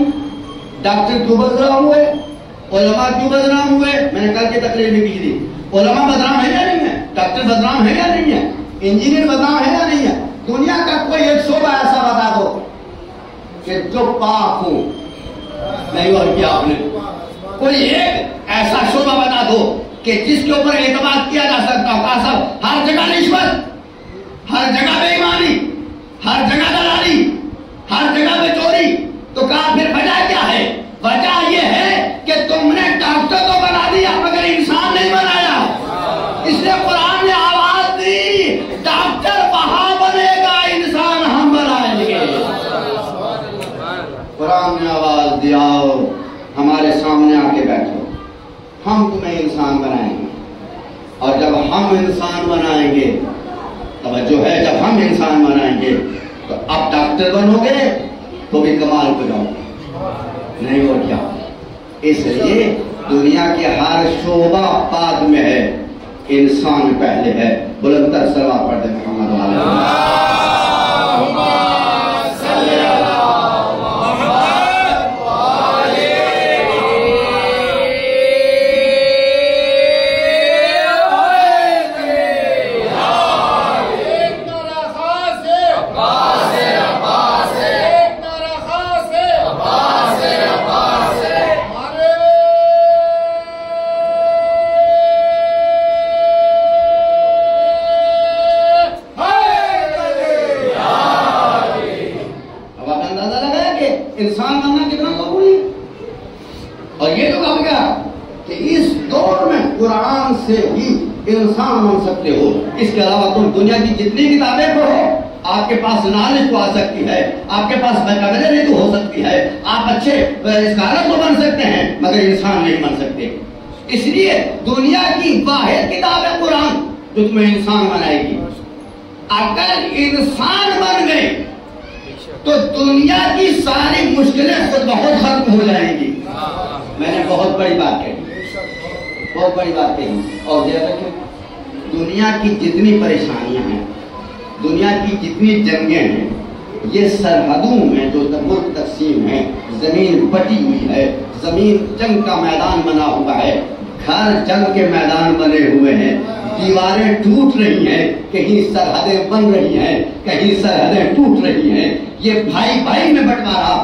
ڈاکٹر کیوں بدنام ہوئے؟ علماء کیوں بدنام ہوئے؟ میں نے کل کی تقریر میں کی تھی۔ علماء بدنام ہے یا نہیں ہے ڈاکٹر بدنام ہے یا نہیں ہے انجینئر بدنام ہے یا نہیں ہے دنیا کا کوئی ایک شعبہ ایسا بتا دو کہ جو پاک ہو۔ نہیں اور کیا آپ نے؟ کوئی ایک ایسا شعبہ بتا دو کہ جس کے اوپر اعتماد کیا جا سکتا ہو۔ کہا صاحب ہر جگہ رشوت، ہر جگہ بے ایمانی ہر جگہ دلالی، ہر جگہ پہ چوری۔ تو کہا پھر وجہ کیا ہے؟ وجہ یہ ہے کہ تم نے ڈاکٹر تو بنا دیا مگر انسان نہیں بنایا۔ اس لیے قرآن نے آواز دی، ڈاکٹر وہاں بنے گا، انسان ہم بنائیں گے۔ قرآن نے آواز دیا ہمارے سامنے آ کے بیٹھو ہم تمہیں انسان بنائیں گے۔ اور جب ہم انسان بنائیں گے، توجہ ہے، جب ہم انسان بنائیں گے، تو اب ڈاکٹر بنو گے، تو بھی کمال کو جاؤ گے۔ نہیں اور کیا؟ اس لیے دنیا کے ہر شعبہ بعد میں ہے، انسان پہلے ہے۔ بلندر سلوا پڑھتے محمد والا انسان سکتے ہو۔ اس کے علاوہ تم دنیا کی جتنی کتابیں پڑھو، آپ کے پاس نالج تو آ سکتی ہے، آپ کے پاس بیکابلری تو ہو سکتی ہے۔ آپ اچھے اسکالر تو بن سکتے ہیں، مگر انسان نہیں بن سکتے۔ اس لیے دنیا کی واحد کتاب ہے قرآن، جو تمہیں انسان بنائے گی۔ اگر انسان بن گئے، تو دنیا کی ساری مشکلیں خود بہت ختم ہو جائیں گی۔ میں نے بہت بڑی بات کہی، بہت بڑی بات کہی۔ اور یہ رکھیں دنیا کی جتنی پریشانیاں ہیں، دنیا کی جتنی جنگیں ہیں، یہ سرحدوں میں جو ملک تقسیم ہے زمین پٹی ہوئی ہے، زمین جنگ کا میدان بنا ہوا ہے، گھر جنگ کے میدان بنے ہوئے ہیں، دیواریں ٹوٹ رہی ہیں، کہیں سرحدیں بن رہی ہیں، کہیں سرحدیں ٹوٹ رہی ہیں، یہ بھائی بھائی میں بٹوارا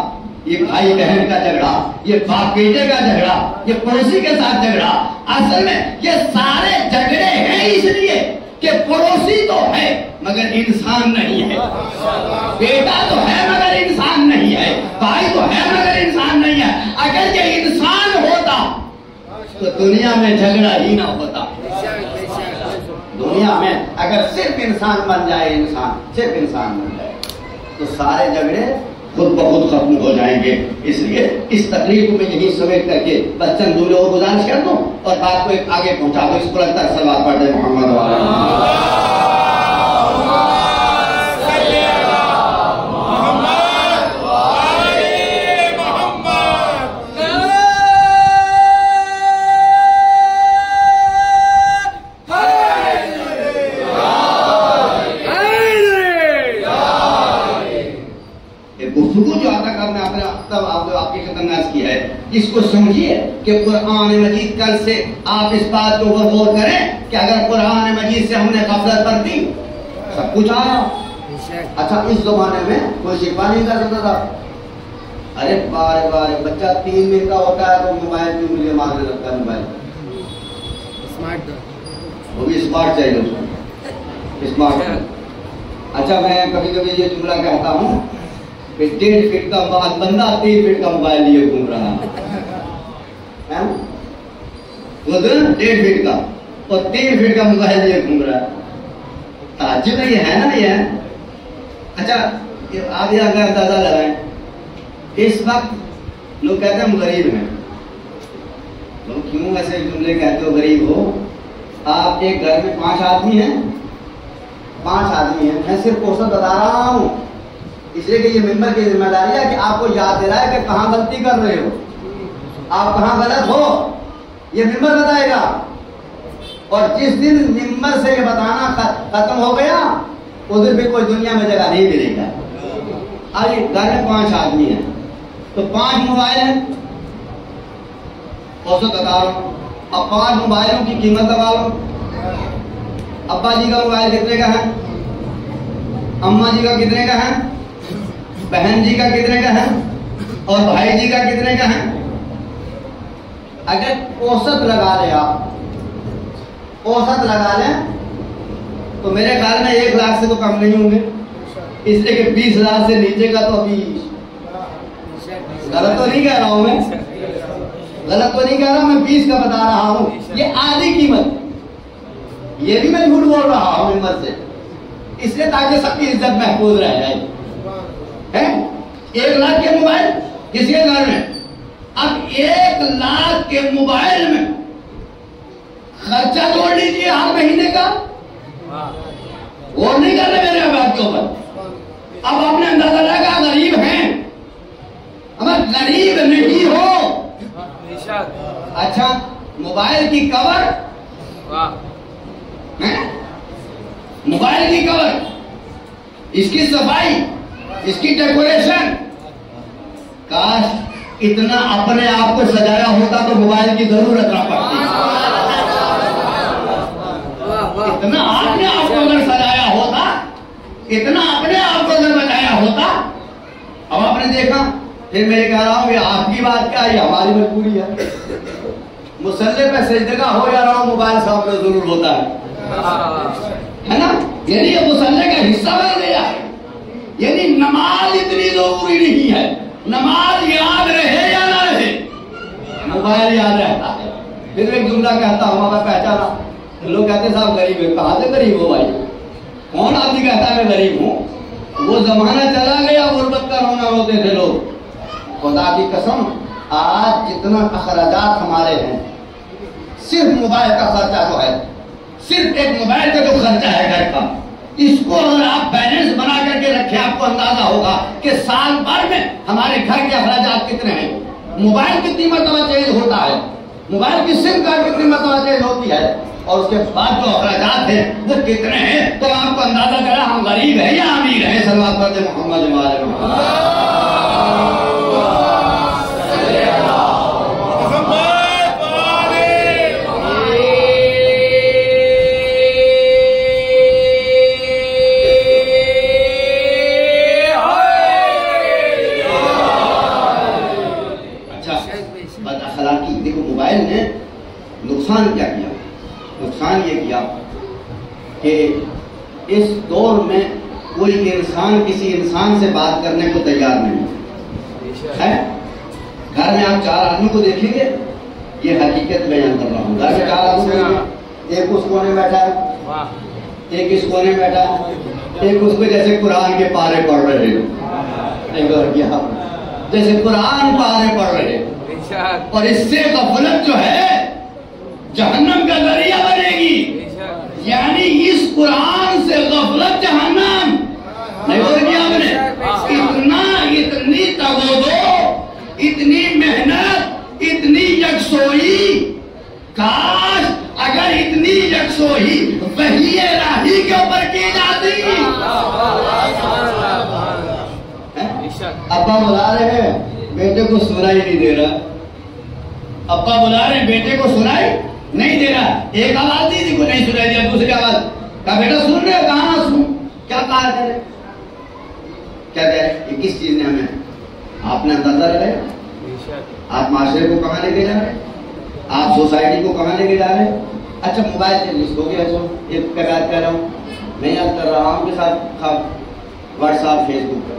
یہ بھائی بہن کا جھگڑا، یہ باپ بیٹے کا جھگڑا، یہ پڑوسی کے ساتھ جھگڑا۔ اصل میں یہ سارے جھگڑے ہیں اس لیے کہ پڑوسی تو ہے مگر انسان نہیں ہے۔ بیٹا تو ہے مگر انسان نہیں ہے۔ بھائی تو ہے مگر انسان نہیں ہے۔ اگر یہ انسان ہوتا تو دنیا میں جھگڑا ہی نہ ہوتا۔ دنیا میں اگر صرف انسان بن جائے انسان، صرف انسان بن جائے، تو سارے جھگڑے خود بخود ختم ہو جائیں گے۔ اس لیے اس تقریر کو میں یہی سمیٹ کر کے بس چند دو لوگوں گزارش کر دوں اور بات کو ایک آگے پہنچا دو اس پر تک سلوات پڑھ دے محمد والا کہ قرآن مجید کل سے آپ اس بات اوپر غور کریں کہ اگر قرآن مجید سے ہم نے غفلت پر دی سب کچھ آیا۔ اچھا اس زمانے میں کوئی شکوا نہیں کر سکتا تھا۔ ارے بارے بارے بچہ تین منٹ کا ہوتا ہے تو موبائل بھی مجھے مارنے لگتا ہے موبائل؟ وہ بھی اسمارٹ چاہیے۔ اس کو اسمارٹ اچھا میں کبھی کبھی یہ جملہ کہتا ہوں کہ ڈیڑھ فٹ کا بندہ تین فٹ کا موبائل لیے گھوم رہا ہے۔ وہ ڈیڑھ فٹ کا اور تین فٹ کا موبائل لیے گھوم رہا ہے تعجب یہ ہے نا یہ اچھا آپ یہ اگر اندازہ لگائیں اس وقت لوگ کہتے ہیں ہم غریب ہیں لوگ کیوں ایسے جملے کہتے ہو غریب ہو آپ ایک گھر میں پانچ آدمی ہیں پانچ آدمی ہیں میں صرف کوشش بتا رہا ہوں اس لیے کہ یہ ممبر کی ذمہ داری ہے کہ آپ کو یاد دلائے کہ کہاں غلطی کر رہے ہو آپ کہاں غلط ہو؟ یہ ممبر بتائے گا۔ اور جس دن ممبر سے یہ بتانا ختم ہو گیا، اس دن پھر کوئی دنیا میں جگہ نہیں ملے گا۔ آئیے، گھر میں پانچ آدمی ہیں۔ تو پانچ موبائل ہیں۔ اوسط بتا رہا ہوں اب پانچ موبائلوں کی قیمت لگا لو ابا جی کا موبائل کتنے کا ہے؟ اما جی کا کتنے کا ہے؟ بہن جی کا کتنے کا ہے؟ اور بھائی جی کا کتنے کا ہے؟ اگر اوسط لگا لے آپ، اوسط لگا لیں، تو میرے خیال میں ایک لاکھ سے تو کم نہیں ہوں گے۔ اس لیے کہ بیس ہزار سے نیچے کا تو ابھی غلط تو نہیں کہہ رہا ہوں میں۔ غلط تو نہیں کہہ رہا، میں بیس کا بتا رہا ہوں۔ یہ آدھی قیمت۔ یہ بھی میں جھوٹ بول رہا ہوں ممبر سے۔ اس لیے تاکہ سب کی عزت محفوظ رہ جائے۔ ایک لاکھ کے موبائل کس کے گھر میں؟ اب ایک لاکھ کے موبائل میں خرچہ جوڑ لیجیے ہر مہینے کا۔ وہ نہیں کر رہے میرے بات کے اوپر اب آپ نے اندازہ لگا غریب ہیں۔ اگر غریب نہیں ہو۔ اچھا موبائل کی کور۔ موبائل کی کور۔ اس کی صفائی، اس کی ڈیکوریشن۔ کاش اتنا اپنے آپ کو سجایا ہوتا تو موبائل کی ضرورت نہ پڑتی۔ اتنا آپ نے آپ کو اگر سجایا ہوتا، اتنا اپنے آپ کو اگر بچایا ہوتا، اب آپ نے دیکھا، پھر میں کہہ رہا ہوں یہ آپ کی بات کیا؟ یہ ہماری مجبوری ہے۔ مسلح پہ سجدگاہ ہو یا رہا ہوں موبائل صاحب میں ضرور ہوتا ہے۔ ہے نا؟ یعنی یہ مسلح کا حصہ بن گیا۔ ہے یعنی نماز اتنی ضروری نہیں ہے۔ نماز یاد رہے یا نہ رہے؟ موبائل یاد رہتا ہے۔ پھر ایک جملہ کہتا ہوں ہمارا پہچانا۔ لوگ کہتے ہیں، صاحب غریب ہے۔ کہاں سے غریب ہو بھائی؟ کون آدمی کہتا ہے میں غریب ہوں؟ وہ زمانہ چلا گیا، غربت کا رونا ہوتے تھے لوگ۔ خدا کی قسم، آج جتنا اخراجات ہمارے ہیں، صرف موبائل کا خرچہ جو ہے، صرف ایک موبائل کا جو خرچہ ہے گھر کا اس کو اگر آپ بیلنس بنا کر کے رکھے آپ کو اندازہ ہوگا کہ سال بھر میں ہمارے گھر کے اخراجات کتنے ہیں۔ موبائل کتنی مرتبہ چینج ہوتا ہے۔ موبائل کی سم کارڈ کتنی مرتبہ چینج ہوتی ہے۔ اور اس کے بعد جو اخراجات ہیں، وہ کتنے ہیں؟ تو آپ کو اندازہ کرا ہم غریب ہیں یا امیر ہیں؟ سلوات محمد محمد کہ اس دور میں کوئی انسان کسی انسان سے بات کرنے کو تیار نہیں ہے۔ گھر میں آپ چار آدمی کو دیکھیں گے یہ حقیقت بیان کر رہا ہوں۔ گھر میں چار آدمی ایک اس کونے بیٹھا ہے ایک اس کونے بیٹھا ہے ایک اس کو جیسے قرآن کے پارے پڑھ رہے جیسے قرآن پارے پڑھ رہے اور اس سے غفلت جو ہے جہنم کا ذریعہ بنے گی۔ یعنی اس قرآن سے غفلت جہنم. نہیں بول کیا آپ نے؟ اتنا اتنی تغودو اتنی محنت اتنی یکسوئی. کاش اگر اتنی یکسوئی وہی راہی کے اوپر کی جاتی. ابا بلا رہے ہیں بیٹے کو سنا ہی نہیں دے رہا۔ ابا بلا رہے ہیں بیٹے کو سنائی نہیں دے رہا ایک آواز دی تھی کو نہیں سنائی دیا، دوسری آواز۔ کہا، بیٹا، سن رہے کہاں سن؟ کیا کہا کرے کیا کہہ رہے یہ کس چیز نے ہمیں؟ آپ نے اندازہ لگایا؟ آپ معاشرے کو کہاں لے کے جا رہے آپ سوسائٹی کو کہاں لے کے جا رہے اچھا موبائل سے لسٹ ہو گیا سو ایک پہ بات کر رہا ہوں۔ میں یاد کر رہا ہوں کے ساتھ واٹس ایپ، فیس بک۔ پر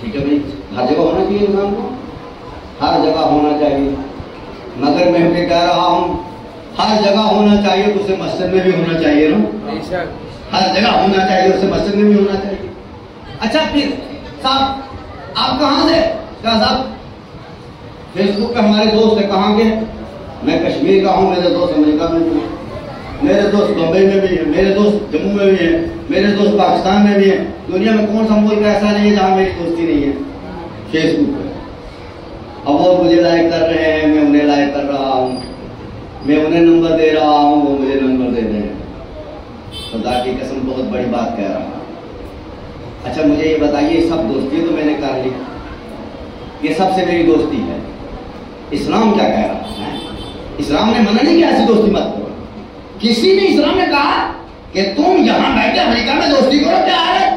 ٹھیک ہے بھائی، ہر جگہ ہونا چاہیے انسان کو؟ ہر جگہ ہونا چاہیے۔ مگر میں بھی کہہ رہا ہوں ہر جگہ ہونا چاہیے تو اسے مسجد میں بھی ہونا چاہیے نا؟ ہر جگہ ہونا چاہیے اسے مسجد میں بھی ہونا چاہیے۔ اچھا پھر صاحب آپ کہاں سے؟ کہا صاحب؟ فیس بک پہ ہمارے دوست ہیں کہاں کے؟ میں کشمیر کا ہوں میرے دوست امریکہ میں بھی ہیں۔ میرے دوست بمبئی میں بھی ہیں میرے دوست جموں میں بھی ہیں میرے دوست پاکستان میں بھی ہیں۔ دنیا میں کون سا ملک ایسا نہیں ہے جہاں میری دوستی نہیں ہے؟ فیس بک پہ۔ اب وہ مجھے لائک کر رہے ہیں، میں انہیں لائک کر رہا ہوں۔ میں انہیں نمبر دے رہا ہوں، وہ مجھے نمبر دے رہے ہیں خدا کی قسم، بہت بڑی بات کہہ رہا ہوں۔ اچھا مجھے یہ بتائیے سب دوستی تو میں نے کر لی۔ یہ سب سے میری دوستی ہے۔ اسلام کیا کہہ رہا ہے؟ اسلام نے منع نہیں کیا ایسی دوستی مت کرو۔ کسی نے اسلام نے کہا کہ تم یہاں بیٹھے امریکہ میں دوستی کرو، کیا ہے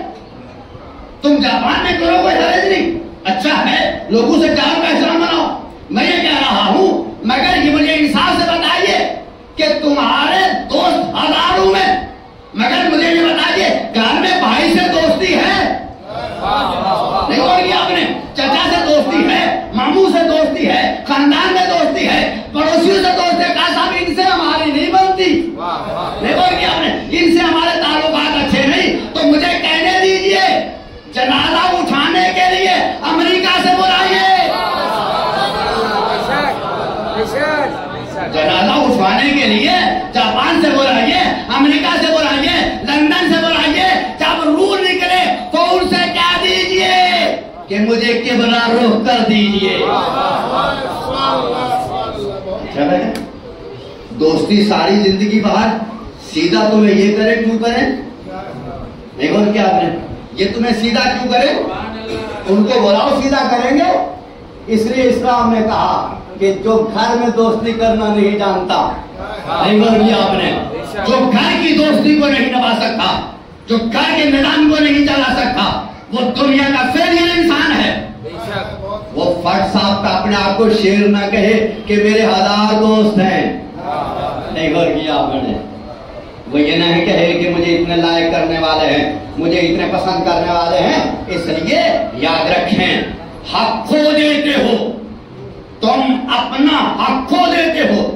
تم جاپان میں کرو، کوئی حرج نہیں۔ اچھا ہے، لوگوں سے پیار کا احترام بناؤ۔ میں یہ کہہ رہا ہوں، مگر یہ مجھے انصاف سے بتائیے کہ تمہارے دوست ہزاروں میں، مگر مجھے یہ بتائیے گھر میں بھائی سے دوستی ہے نہیں ہوگی آپ نے چچا سے دوستی ہے ماموں سے دوستی ہے خاندان میں دوستی ہے پڑوسیوں سے دوستی ہے کہا صاحب ان سے ہماری نہیں بنتی نہیں ہوگی آپ نے ان سے ہمارے تعلقات اچھے نہیں تو مجھے کہنے دیجیے جنازہ اٹھانے کے لیے امریکہ سے بلائیے جنازہ اٹھوانے کے لیے جاپان سے بلائیے امریکہ سے بلائیے لندن سے بلائیے جب روح نکلے تو ان سے کیا دیجیے مجھے کبرا روح کر دیجیے۔ دوستی ساری زندگی باہر سیدھا تمہیں یہ کرے کیوں کرے؟ بول کیا آپ نے یہ تمہیں سیدھا کیوں کرے؟ ان کو بلاؤ سیدھا کریں گے؟ اس لیے اسلام نے کہا کہ جو گھر میں دوستی کرنا نہیں جانتا نہیں آپ نے جو گھر کی دوستی کو نہیں نبھا سکتا جو گھر کے میدان کو نہیں چلا سکتا وہ دنیا کا فیلئر انسان ہے۔ وہ فرد صاحب کا اپنے آپ کو شیر نہ کہے کہ میرے ہزار دوست ہیں۔ نہیں، غور کیا آپ نے وہ یہ نہیں کہے کہ مجھے اتنے لائق کرنے والے ہیں، مجھے اتنے پسند کرنے والے ہیں۔ اس لیے یاد رکھیں، حق کھو دیتے ہو۔ تم اپنا حق کھو دیتے ہو۔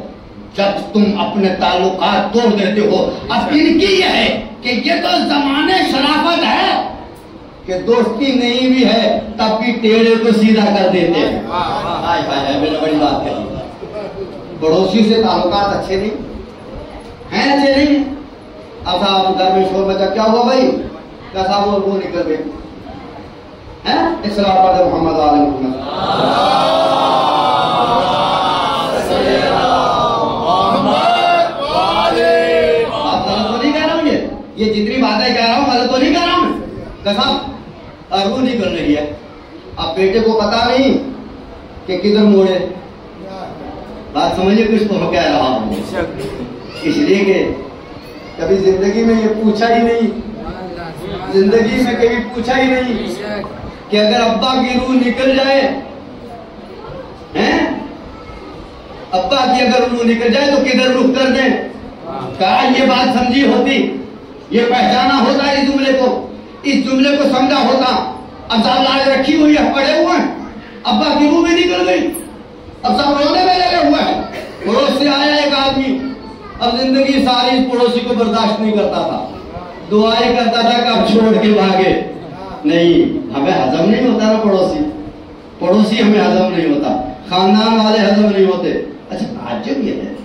جب تم اپنے تعلقات توڑ دیتے ہو۔ اب ان کی یہ ہے کہ یہ تو زمانے شرافت ہے۔ کہ دوستی نہیں بھی ہے تب بھی ٹیڑے کو سیدھا کر دیتے ہیں۔ آئے ہائے ہائے میں نے بڑی بات کہی۔ پڑوسی سے تعلقات اچھے نہیں؟ ہیں اچھے نہیں؟ اب صاحب گھر میں شور بچا کیا ہوا بھائی؟ کیا صاحب وہ نکل گئے۔ ہیں؟ اسلام پر محمد علیہ محمد۔ یہ جتنی باتیں کہہ رہا ہوں غلط تو نہیں کہہ رہا ہوں۔ کسا روح نہیں کر رہی ہے اب بیٹے کو پتا نہیں کہ کدھر موڑے۔ بات سمجھے کچھ تو کہہ رہا ہوں۔ اس لیے کہ کبھی زندگی میں یہ پوچھا ہی نہیں۔ زندگی میں کبھی پوچھا ہی نہیں کہ اگر ابا کی روح نکل جائے ابا کی اگر روح نکل جائے تو کدھر رخ کر دیں؟ کہا یہ بات سمجھی ہوتی، یہ پہچانا ہوتا اس جملے کو۔ اس جملے کو سمجھا ہوتا۔ اب لاج رکھی ہوئی ہے، پڑے ہوئے۔ ہیں ابا کی روح بھی نکل گئی۔ اب صاحب رونے میں لگے ہوئے۔ ہیں پڑوس سے آیا ایک آدمی۔ اب زندگی ساری اس پڑوسی کو برداشت نہیں کرتا تھا۔ دعائیں کرتا تھا کہ اب چھوڑ کے بھاگے۔ نہیں، ہمیں ہضم نہیں ہوتا نا پڑوسی۔ پڑوسی ہمیں ہضم نہیں ہوتا۔ خاندان والے ہضم نہیں ہوتے۔ اچھا تعجب یہ ہے،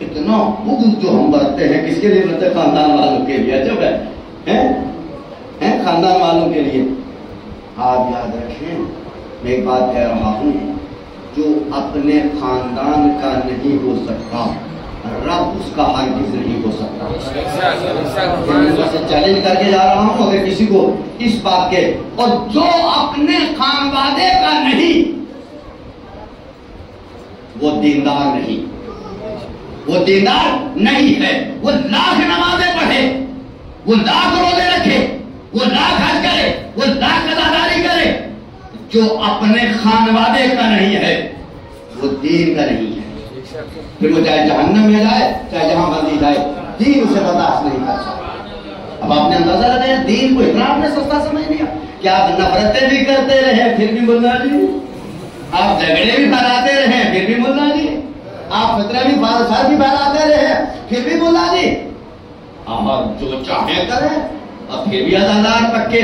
اتنا بغض جو ہم برتتے ہیں، کس کے لیے برتتے خاندان والوں کے لیے۔ عجب ہے ہیں؟ خاندان والوں کے لیے آپ یاد رکھیں، میں ایک بات کہہ رہا ہوں، جو اپنے خاندان کا نہیں ہو سکتا، رب اس کا ہرگز نہیں ہو سکتا چیلنج کر کے جا رہا ہوں، اگر کسی کو اس بات کے، اور جو اپنے خانوادے کا نہیں، وہ دیندار نہیں وہ دیندار نہیں ہے، وہ لاکھ نمازیں پڑھے، وہ لاکھ روزے رکھے وہ لاکھ حج کرے، وہ لاکھ اداداری کرے، جو اپنے خانوادے کا نہیں ہے، وہ دین کا نہیں ہے۔ پھر وہ چاہے جہنم میں جائے، چاہے جہاں بندی جائے، دین اسے برداشت نہیں کر سکتا۔ اب آپ نے اندازہ لگایا، دین کو اتنا آپ نے سستا سمجھ لیا۔ کہ آپ نفرتیں بھی کرتے رہے پھر بھی ملا جی؟ آپ جھگڑے بھی پھیلاتے رہے پھر بھی ملا جی؟ آپ فطرے بھی فار بھی پھیلاتے رہے پھر بھی ملا جی؟ اور جو چاہے کریں۔ اب پھر بھی ازادار تک کے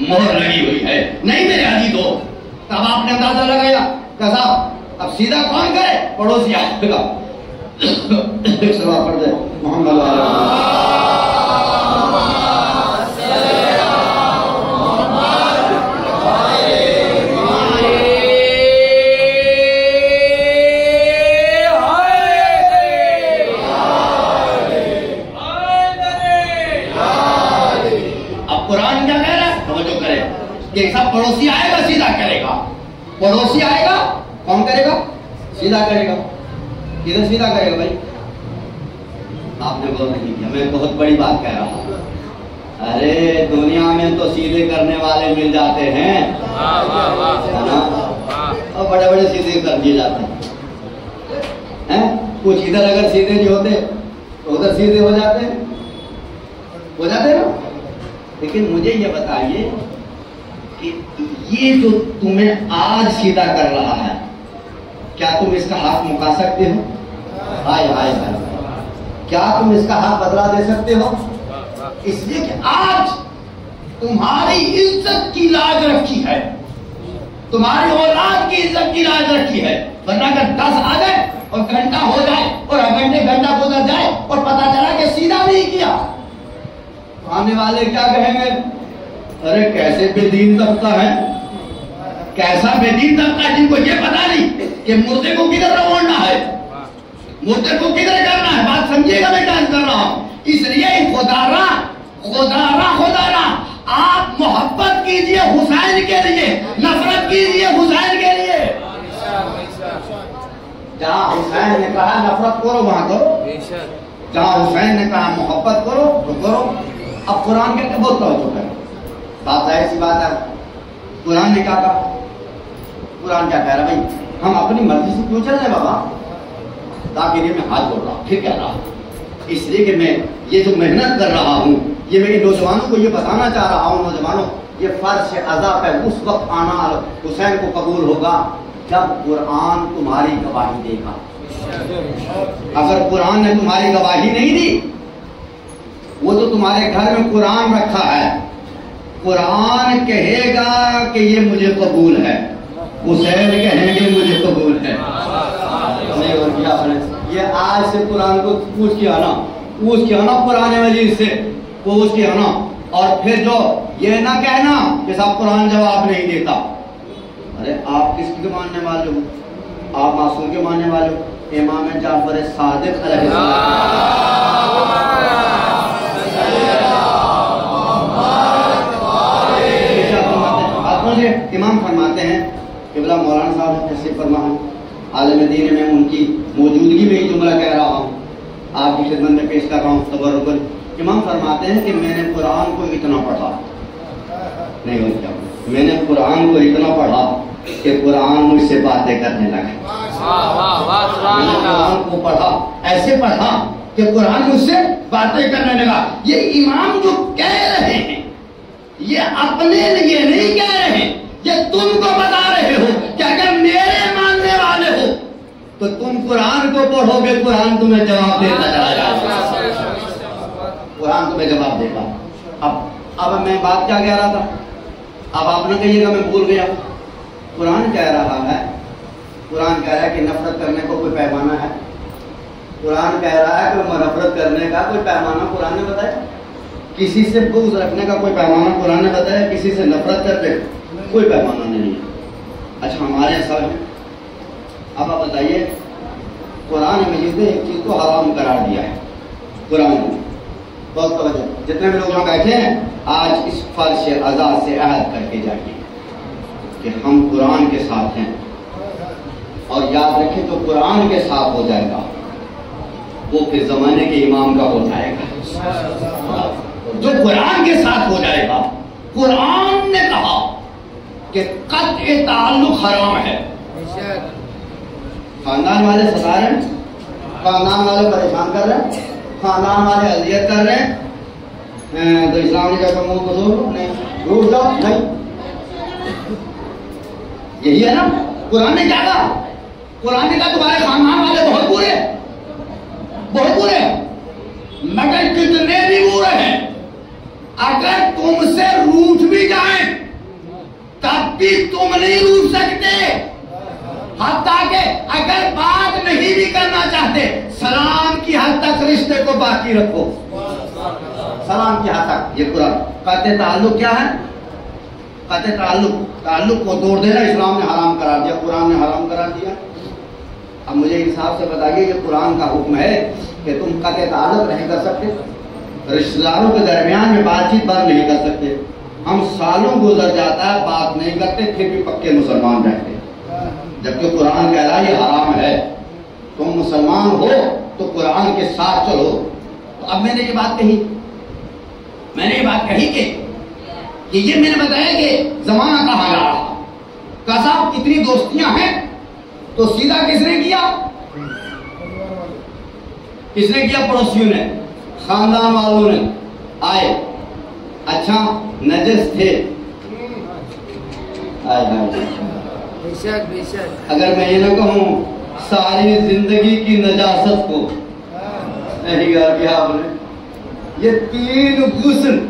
مہر لگی ہوئی ہے۔ نہیں میرے حاجی ہو تب آپ نے اندازہ لگایا کہ صاحب اب سیدھا کون کرے؟ پڑوسی آئے گا ایک سوال پڑ جائے۔ محمد اللہ کہ سب پڑوسی آئے گا سیدھا کرے گا۔ پڑوسی آئے گا کون کرے گا؟ سیدھا کرے گا۔ کدھر سیدھا کرے گا بھائی؟ آپ نے غور نہیں کیا میں بہت بڑی بات کہہ رہا ہوں۔ ارے دنیا میں تو سیدھے کرنے والے مل جاتے ہیں؟ اور بڑے بڑے سیدھے کر دیے جاتے ہیں؟ کچھ ادھر اگر سیدھے نہیں ہوتے تو ادھر سیدھے ہو جاتے ہیں۔ ہو جاتے نا؟ لیکن مجھے یہ بتائیے کہ یہ جو تمہیں آج سیدھا کر رہا ہے، کیا تم اس کا ہاتھ مکا سکتے ہو؟ ہائے ہائے ہائے کیا تم اس کا ہاتھ بدلا دے سکتے ہو؟ اس لیے کہ آج تمہاری عزت کی لاج رکھی ہے۔ تمہاری اولاد کی عزت کی لاج رکھی ہے۔ ورنہ اگر دس آ جائے اور گھنٹہ ہو جائے اور گھنٹے گھنٹہ گزر جائے اور پتا چلا کہ سیدھا نہیں کیا آنے والے کیا کہیں گے؟ ارے کیسے بے دین طبقہ ہے؟ کیسا بے دین طبقہ ہے جن کو یہ پتا نہیں کہ مردے کو کدھر روڑنا ہے؟ مردے کو کدھر کرنا ہے؟ بات سمجھیے گا میں کیا کر رہا ہوں۔ اس لیے خدا را خدا را خدا را آپ محبت کیجیے حسین کے لیے، نفرت کیجیے حسین کے لیے۔ جہاں حسین نے کہا نفرت کرو، وہاں کرو۔ جہاں حسین نے کہا محبت کرو، تو کرو۔ اب قرآن کے بہت توجہ کریں بات ظاہر سی بات ہے۔ قرآن نے کیا کہا قرآن کیا کہہ رہا بھائی؟ ہم اپنی مرضی سے کیوں چل رہے بابا؟ تاکہ یہ میں ہاتھ بول رہا ہوں، پھر کہہ رہا ہوں۔ اس لیے کہ میں یہ جو محنت کر رہا ہوں، یہ میں نوجوانوں کو یہ بتانا چاہ رہا ہوں، نوجوانوں، یہ فرش عذاب ہے، اس وقت آنا حسین کو قبول ہوگا جب قرآن تمہاری گواہی دے گا۔ اگر قرآن نے تمہاری گواہی نہیں دی، وہ تو تمہارے گھر میں قرآن رکھا ہے۔ قرآن کہے گا کہ یہ مجھے قبول ہے۔ حسین کہیں گے مجھے قبول ہے۔ یہ آج سے قرآن کو پوچھ کے آنا۔ پوچھ کے آنا قرآن مجید سے۔ پوچھ کے آنا۔ اور پھر جو یہ نہ کہنا کہ صاحب قرآن جواب نہیں دیتا۔ ارے، آپ کس کے ماننے والے ہو؟ آپ معصوم کے ماننے والے ہو؟ امام جعفر صادق علیہ السلام۔ مولانا صاحب ایسے فرما ہے عالم دین میں ان کی موجودگی میں ہی جملہ کہہ رہا ہوں۔ آپ کی خدمت میں پیش کر رہا ہوں تبرکل امام فرماتے ہیں کہ میں نے قرآن کو اتنا پڑھا۔ نہیں ہو کیا میں نے قرآن کو اتنا پڑھا کہ قرآن مجھ سے باتیں کرنے لگا میں نے قرآن کو پڑھا، ایسے پڑھا کہ قرآن مجھ سے باتیں کرنے لگا۔ یہ امام جو کہہ رہے ہیں، یہ اپنے لیے نہیں کہہ رہے۔ ہیں یہ تم کو بتا رہے ہو کہ اگر میرے ماننے والے ہو، تو تم قرآن کو پڑھو گے، قرآن تمہیں جواب دیتا چلا جائے گا۔ قرآن تمہیں جواب دے گا۔ اب اب میں بات کیا کہہ رہا تھا؟ اب آپ نہ کہیے گا، میں بھول گیا۔ قرآن کہہ رہا ہے، قرآن کہہ رہا ہے کہ نفرت کرنے کو کوئی پیمانہ ہے۔ قرآن کہہ رہا ہے کہ نفرت کرنے کا کوئی پیمانہ، قرآن نے بتایا۔ کسی سے بغض رکھنے کا کوئی پیمانہ، قرآن نے بتایا۔ کسی سے نفرت کرنے کوئی پیمانہ نہیں ہے۔ اچھا ہمارے سب ہیں۔ اب آپ بتائیے، قرآن مجید نے ایک چیز کو حرام قرار دیا ہے۔ قرآن۔ نے بہت توجہ۔ جتنے بھی لوگ یہاں بیٹھے ہیں، آج اس فرش آزاد سے عہد کر کے جائیے کہ ہم قرآن کے ساتھ ہیں۔ اور یاد رکھیں تو قرآن کے ساتھ ہو جائے گا، وہ پھر زمانے کے امام کا ہو جائے گا۔ جو قرآن کے ساتھ ہو جائے گا، قرآن نے کہا کہ قطع تعلق حرام ہے۔ خاندان والے ستا رہے ہیں، خاندان والے پریشان کر رہے ہیں، خاندان والے اذیت کر رہے ہیں۔ تو اسلام نے کہا منہ کو دو نہیں روٹ جاؤ، نہیں۔ یہی ہے نا، قرآن نے کیا کہا؟ قرآن نے کہا تمہارے خاندان والے بہت برے بہت برے مگر کتنے بھی برے ہیں، اگر تم سے روٹ بھی جائیں تب بھی تم نہیں روٹ سکتے۔ حتیٰ کہ اگر بات نہیں بھی کرنا چاہتے، سلام کی حد تک رشتے کو باقی رکھو۔ سلام کی حد تک، یہ قرآن۔ قطع تعلق کیا ہے؟ قطع تعلق تعلق کو توڑ دینا اسلام نے حرام قرار دیا، قرآن نے حرام قرار دیا۔ اب مجھے انصاف سے بتائیے کہ قرآن کا حکم ہے کہ تم قطع تعلق نہیں کر سکتے۔ رشتہ داروں کے درمیان میں بات چیت بند نہیں کر سکتے۔ ہم سالوں گزر جاتا ہے، بات نہیں کرتے، پھر بھی پکے مسلمان رہتے جبکہ قرآن کہہ رہا ہے یہ حرام ہے۔ تم مسلمان ہو تو قرآن کے ساتھ چلو۔ تو اب میں نے یہ بات کہی۔ میں نے یہ بات کہی کہ کہ یہ میں نے بتایا کہ زمانہ کہاں جا رہا کہا صاحب اتنی دوستیاں ہیں، تو سیدھا کس نے کیا؟ کس نے کیا؟ پڑوسیوں نے، خاندان والوں نے۔ آئے۔ اچھا نجس تھے۔ اگر میں یہ نہ کہوں ساری زندگی کی نجاست کو۔ نہیں کہا کیا آپ نے یہ تین غسل۔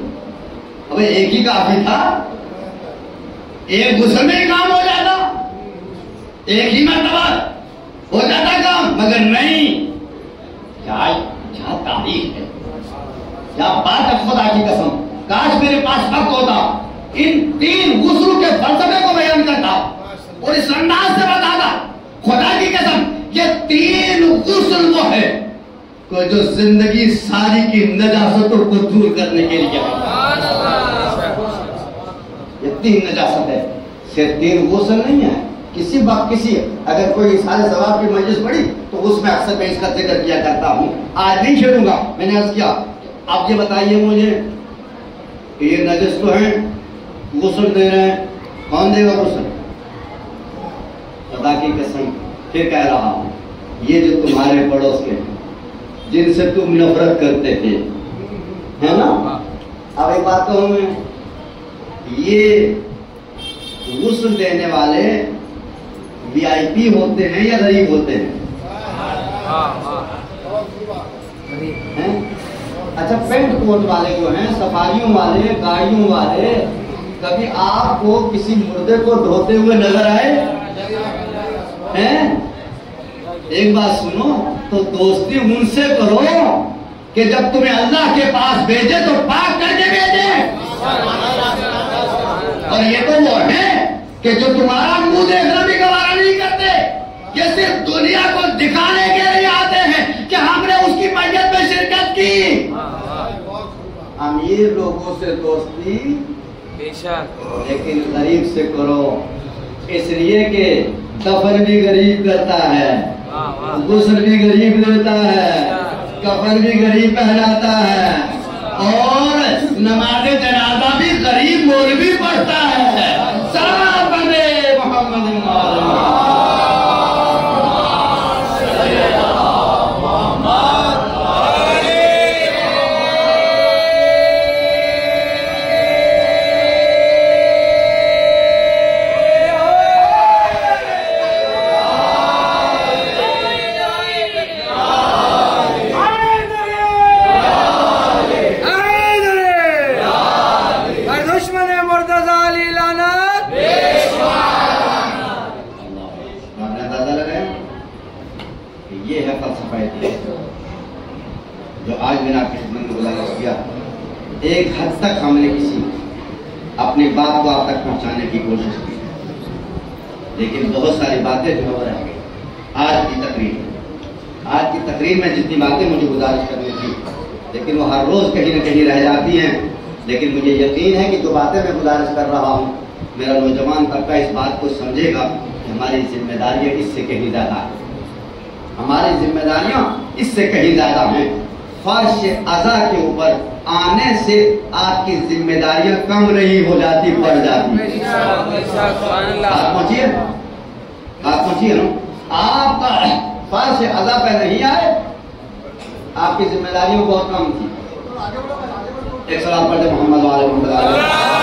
ابھی ایک ہی کافی تھا۔ ایک غسل میں ہی کام ہو جاتا۔ ایک ہی مرتبہ ہو جاتا کام مگر نہیں۔ کیا کیا تاریخ ہے؟ کیا بات ہے خدا کی قسم؟ کاش میرے پاس وقت ہوتا۔ ان تین غسلوں کے فلسفے کو بیان کرتا۔ اور اس انداز سے بتاتا، خدا کی قسم، یہ تین غسل وہ ہے کہ جو زندگی ساری کی نجاستوں کو دور کرنے کے لیے۔ یہ تین نجاست ہے صرف تین غسل نہیں ہے، کسی وقت کسی۔ اگر کوئی سارے ثواب کی مجلس پڑی تو اس میں اکثر میں اس کا ذکر کیا کرتا ہوں۔ آج نہیں چھیڑوں گا، میں نے عرض کیا۔ آپ یہ بتائیے مجھے کہ یہ نجس تو ہیں غسل دے رہے ہیں کون دے گا غسل۔ خدا کی قسم پھر کہہ رہا ہوں یہ جو تمہارے پڑوس کے ہیں جن سے تم نفرت کرتے تھے ہے نا؟ اب ایک بات کہوں میں یہ غسل دینے والے وی آئی پی ہوتے ہیں یا غریب ہوتے ہیں؟ ہیں؟ اچھا پینٹ کوٹ والے جو ہیں سفاریوں والے گاڑیوں والے، کبھی آپ کو کسی مردے کو دھوتے ہوئے نظر آئے؟ ایک بات سنو، تو دوستی ان سے کرو کہ جب تمہیں اللہ کے پاس بھیجے تو پاک کر کے بھیجے۔ اور یہ تو وہ ہے کہ جو تمہارا منہ دیکھنا بھی گوارا نہیں کرتے، یہ صرف دنیا کو دکھانے کے لیے آتے ہیں کہ ہم نے اس کی میت میں شرکت کی امیر لوگوں سے دوستی لیکن غریب سے کرو۔ اس لیے کہ کفن بھی غریب کرتا ہے۔ غسل بھی غریب دیتا ہے۔ کفن بھی غریب پہناتا ہے۔ اور نماز جنازہ بھی غریب مولوی پڑھتا ہے۔ ایک تک ہم نے کسی اپنی بات کو آپ تک پہنچانے کی کوشش کی۔ لیکن بہت ساری باتیں جو ہو رہ گئی۔ آج کی تقریر۔ آج کی تقریر میں جتنی باتیں مجھے گزارش کرنی تھی، لیکن وہ ہر روز کہیں نہ کہیں رہ جاتی ہیں۔ لیکن مجھے یقین ہے کہ جو باتیں میں گزارش کر رہا ہوں، میرا نوجوان طبقہ اس بات کو سمجھے گا کہ ہماری ذمہ داریاں اس سے کہیں زیادہ ہیں۔ ہماری ذمہ داریاں اس سے کہیں زیادہ ہیں۔ فرش ازا کے اوپر آنے سے آپ کی ذمہ داریاں کم نہیں ہو جاتی پڑ جاتی۔ آپ پہنچیے آپ پہنچیے نا؟ آپ کا فرش ادا پہ نہیں آئے، آپ کی ذمہ داریوں بہت کم تھی۔ ایک سلام پڑھتے محمد والے محمد والے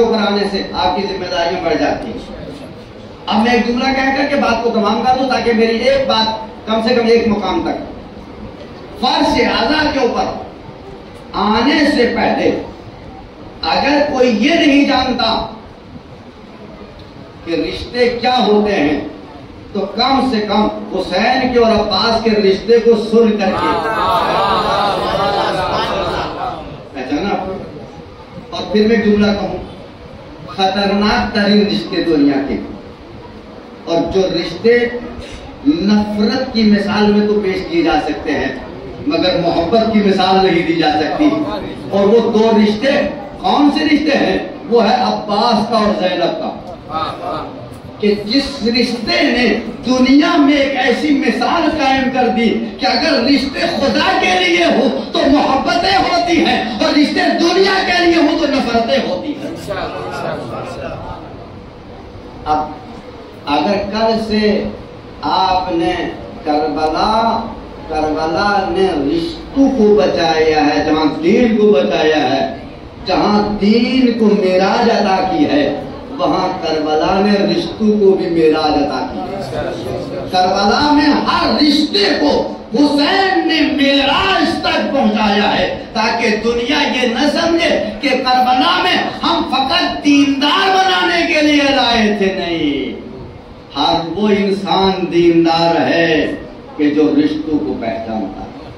اوپر آنے سے آپ کی ذمہ داریاں بڑھ جاتی ہیں۔ اب میں ایک جملہ کہہ کر کے بات کو تمام کر دوں تاکہ میری ایک بات کم سے کم ایک مقام تک۔ فرض اعضا کے اوپر آنے سے پہلے اگر کوئی یہ نہیں جانتا کہ رشتے کیا ہوتے ہیں تو کم سے کم حسین کے اور عباس کے رشتے کو سن کر کے۔ پہچانا اور پھر میں جملہ کہوں۔ خطرناک ترین رشتے دنیا کے۔ اور جو رشتے نفرت کی مثال میں تو پیش کیے جا سکتے ہیں، مگر محبت کی مثال نہیں دی جا سکتی۔ اور وہ دو رشتے، کون سے رشتے ہیں؟ وہ ہے عباس کا اور زینب کا۔ کہ جس رشتے نے دنیا میں ایک ایسی مثال قائم کر دی کہ اگر رشتے خدا کے لیے ہو تو محبتیں ہوتی ہیں، اور رشتے دنیا کے لیے ہو تو نفرتیں ہوتی ہیں۔ اب اگر کل سے آپ نے کربلا کربلا نے رشتوں کو بچایا ہے جہاں دین کو بچایا ہے جہاں دین کو میراج عطا کی ہے وہاں کربلا نے رشتوں کو بھی میراج عطا کی ہے۔ کربلا میں ہر رشتے کو حسین نے میراج تک پہنچایا ہے تاکہ دنیا یہ نہ سمجھے کہ کربلا میں ہم فقط دیندار بنانے کے لیے لائے تھے، نہیں۔ ہر وہ انسان دیندار ہے کہ جو رشتوں کو پہچانتا ہے۔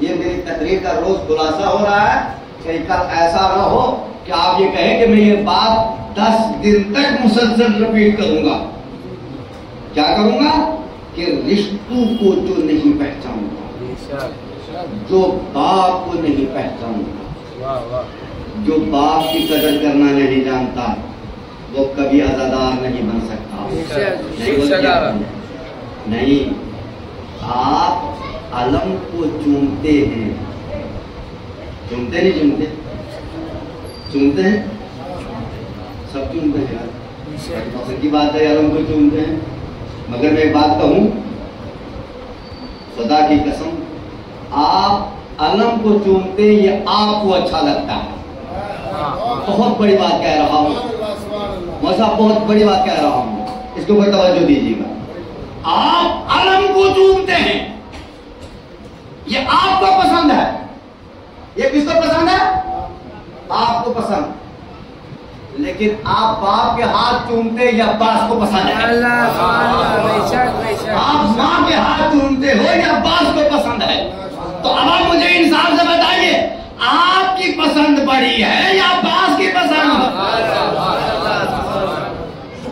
یہ میری تقریر کا روز خلاصہ ہو رہا ہے کہ کل ایسا نہ ہو کہ آپ یہ کہیں کہ میں یہ بات دس دن تک مسلسل رپیٹ کروں گا۔ کیا کروں گا؟ کہ رشتوں کو جو نہیں پہچانتا جو باپ کو نہیں پہچانتا۔ جو باپ کی قدر کرنا نہیں جانتا وہ کبھی ازادار نہیں بن سکتا۔ نہیں آپ علم کو چومتے ہیں۔ چومتے نہیں چومتے؟ چومتے ہیں؟ سب چومتے ہیں یار۔ کی بات ہے علم کو چومتے ہیں۔ مگر میں ایک بات کہوں خدا کی قسم، آپ علم کو چومتے یہ آپ کو اچھا لگتا ہے۔ بہت بڑی بات کہہ رہا ہوں۔ میں صاحب بہت بڑی بات کہہ رہا ہوں۔ اس کے اوپر توجہ دیجیے گا۔ آپ علم کو چومتے ہیں۔ یہ آپ کو پسند ہے۔ یہ کس کو پسند ہے؟ آپ کو پسند۔ لیکن آپ باپ کے ہاتھ چومتے یا باس کو پسند ہے؟ آپ ماں کے ہاتھ چومتے ہو یا باس کو پسند ہے؟ تو اب آپ مجھے انصاف سے بتائیے آپ کی پسند بڑی ہے یا باس کی پسند؟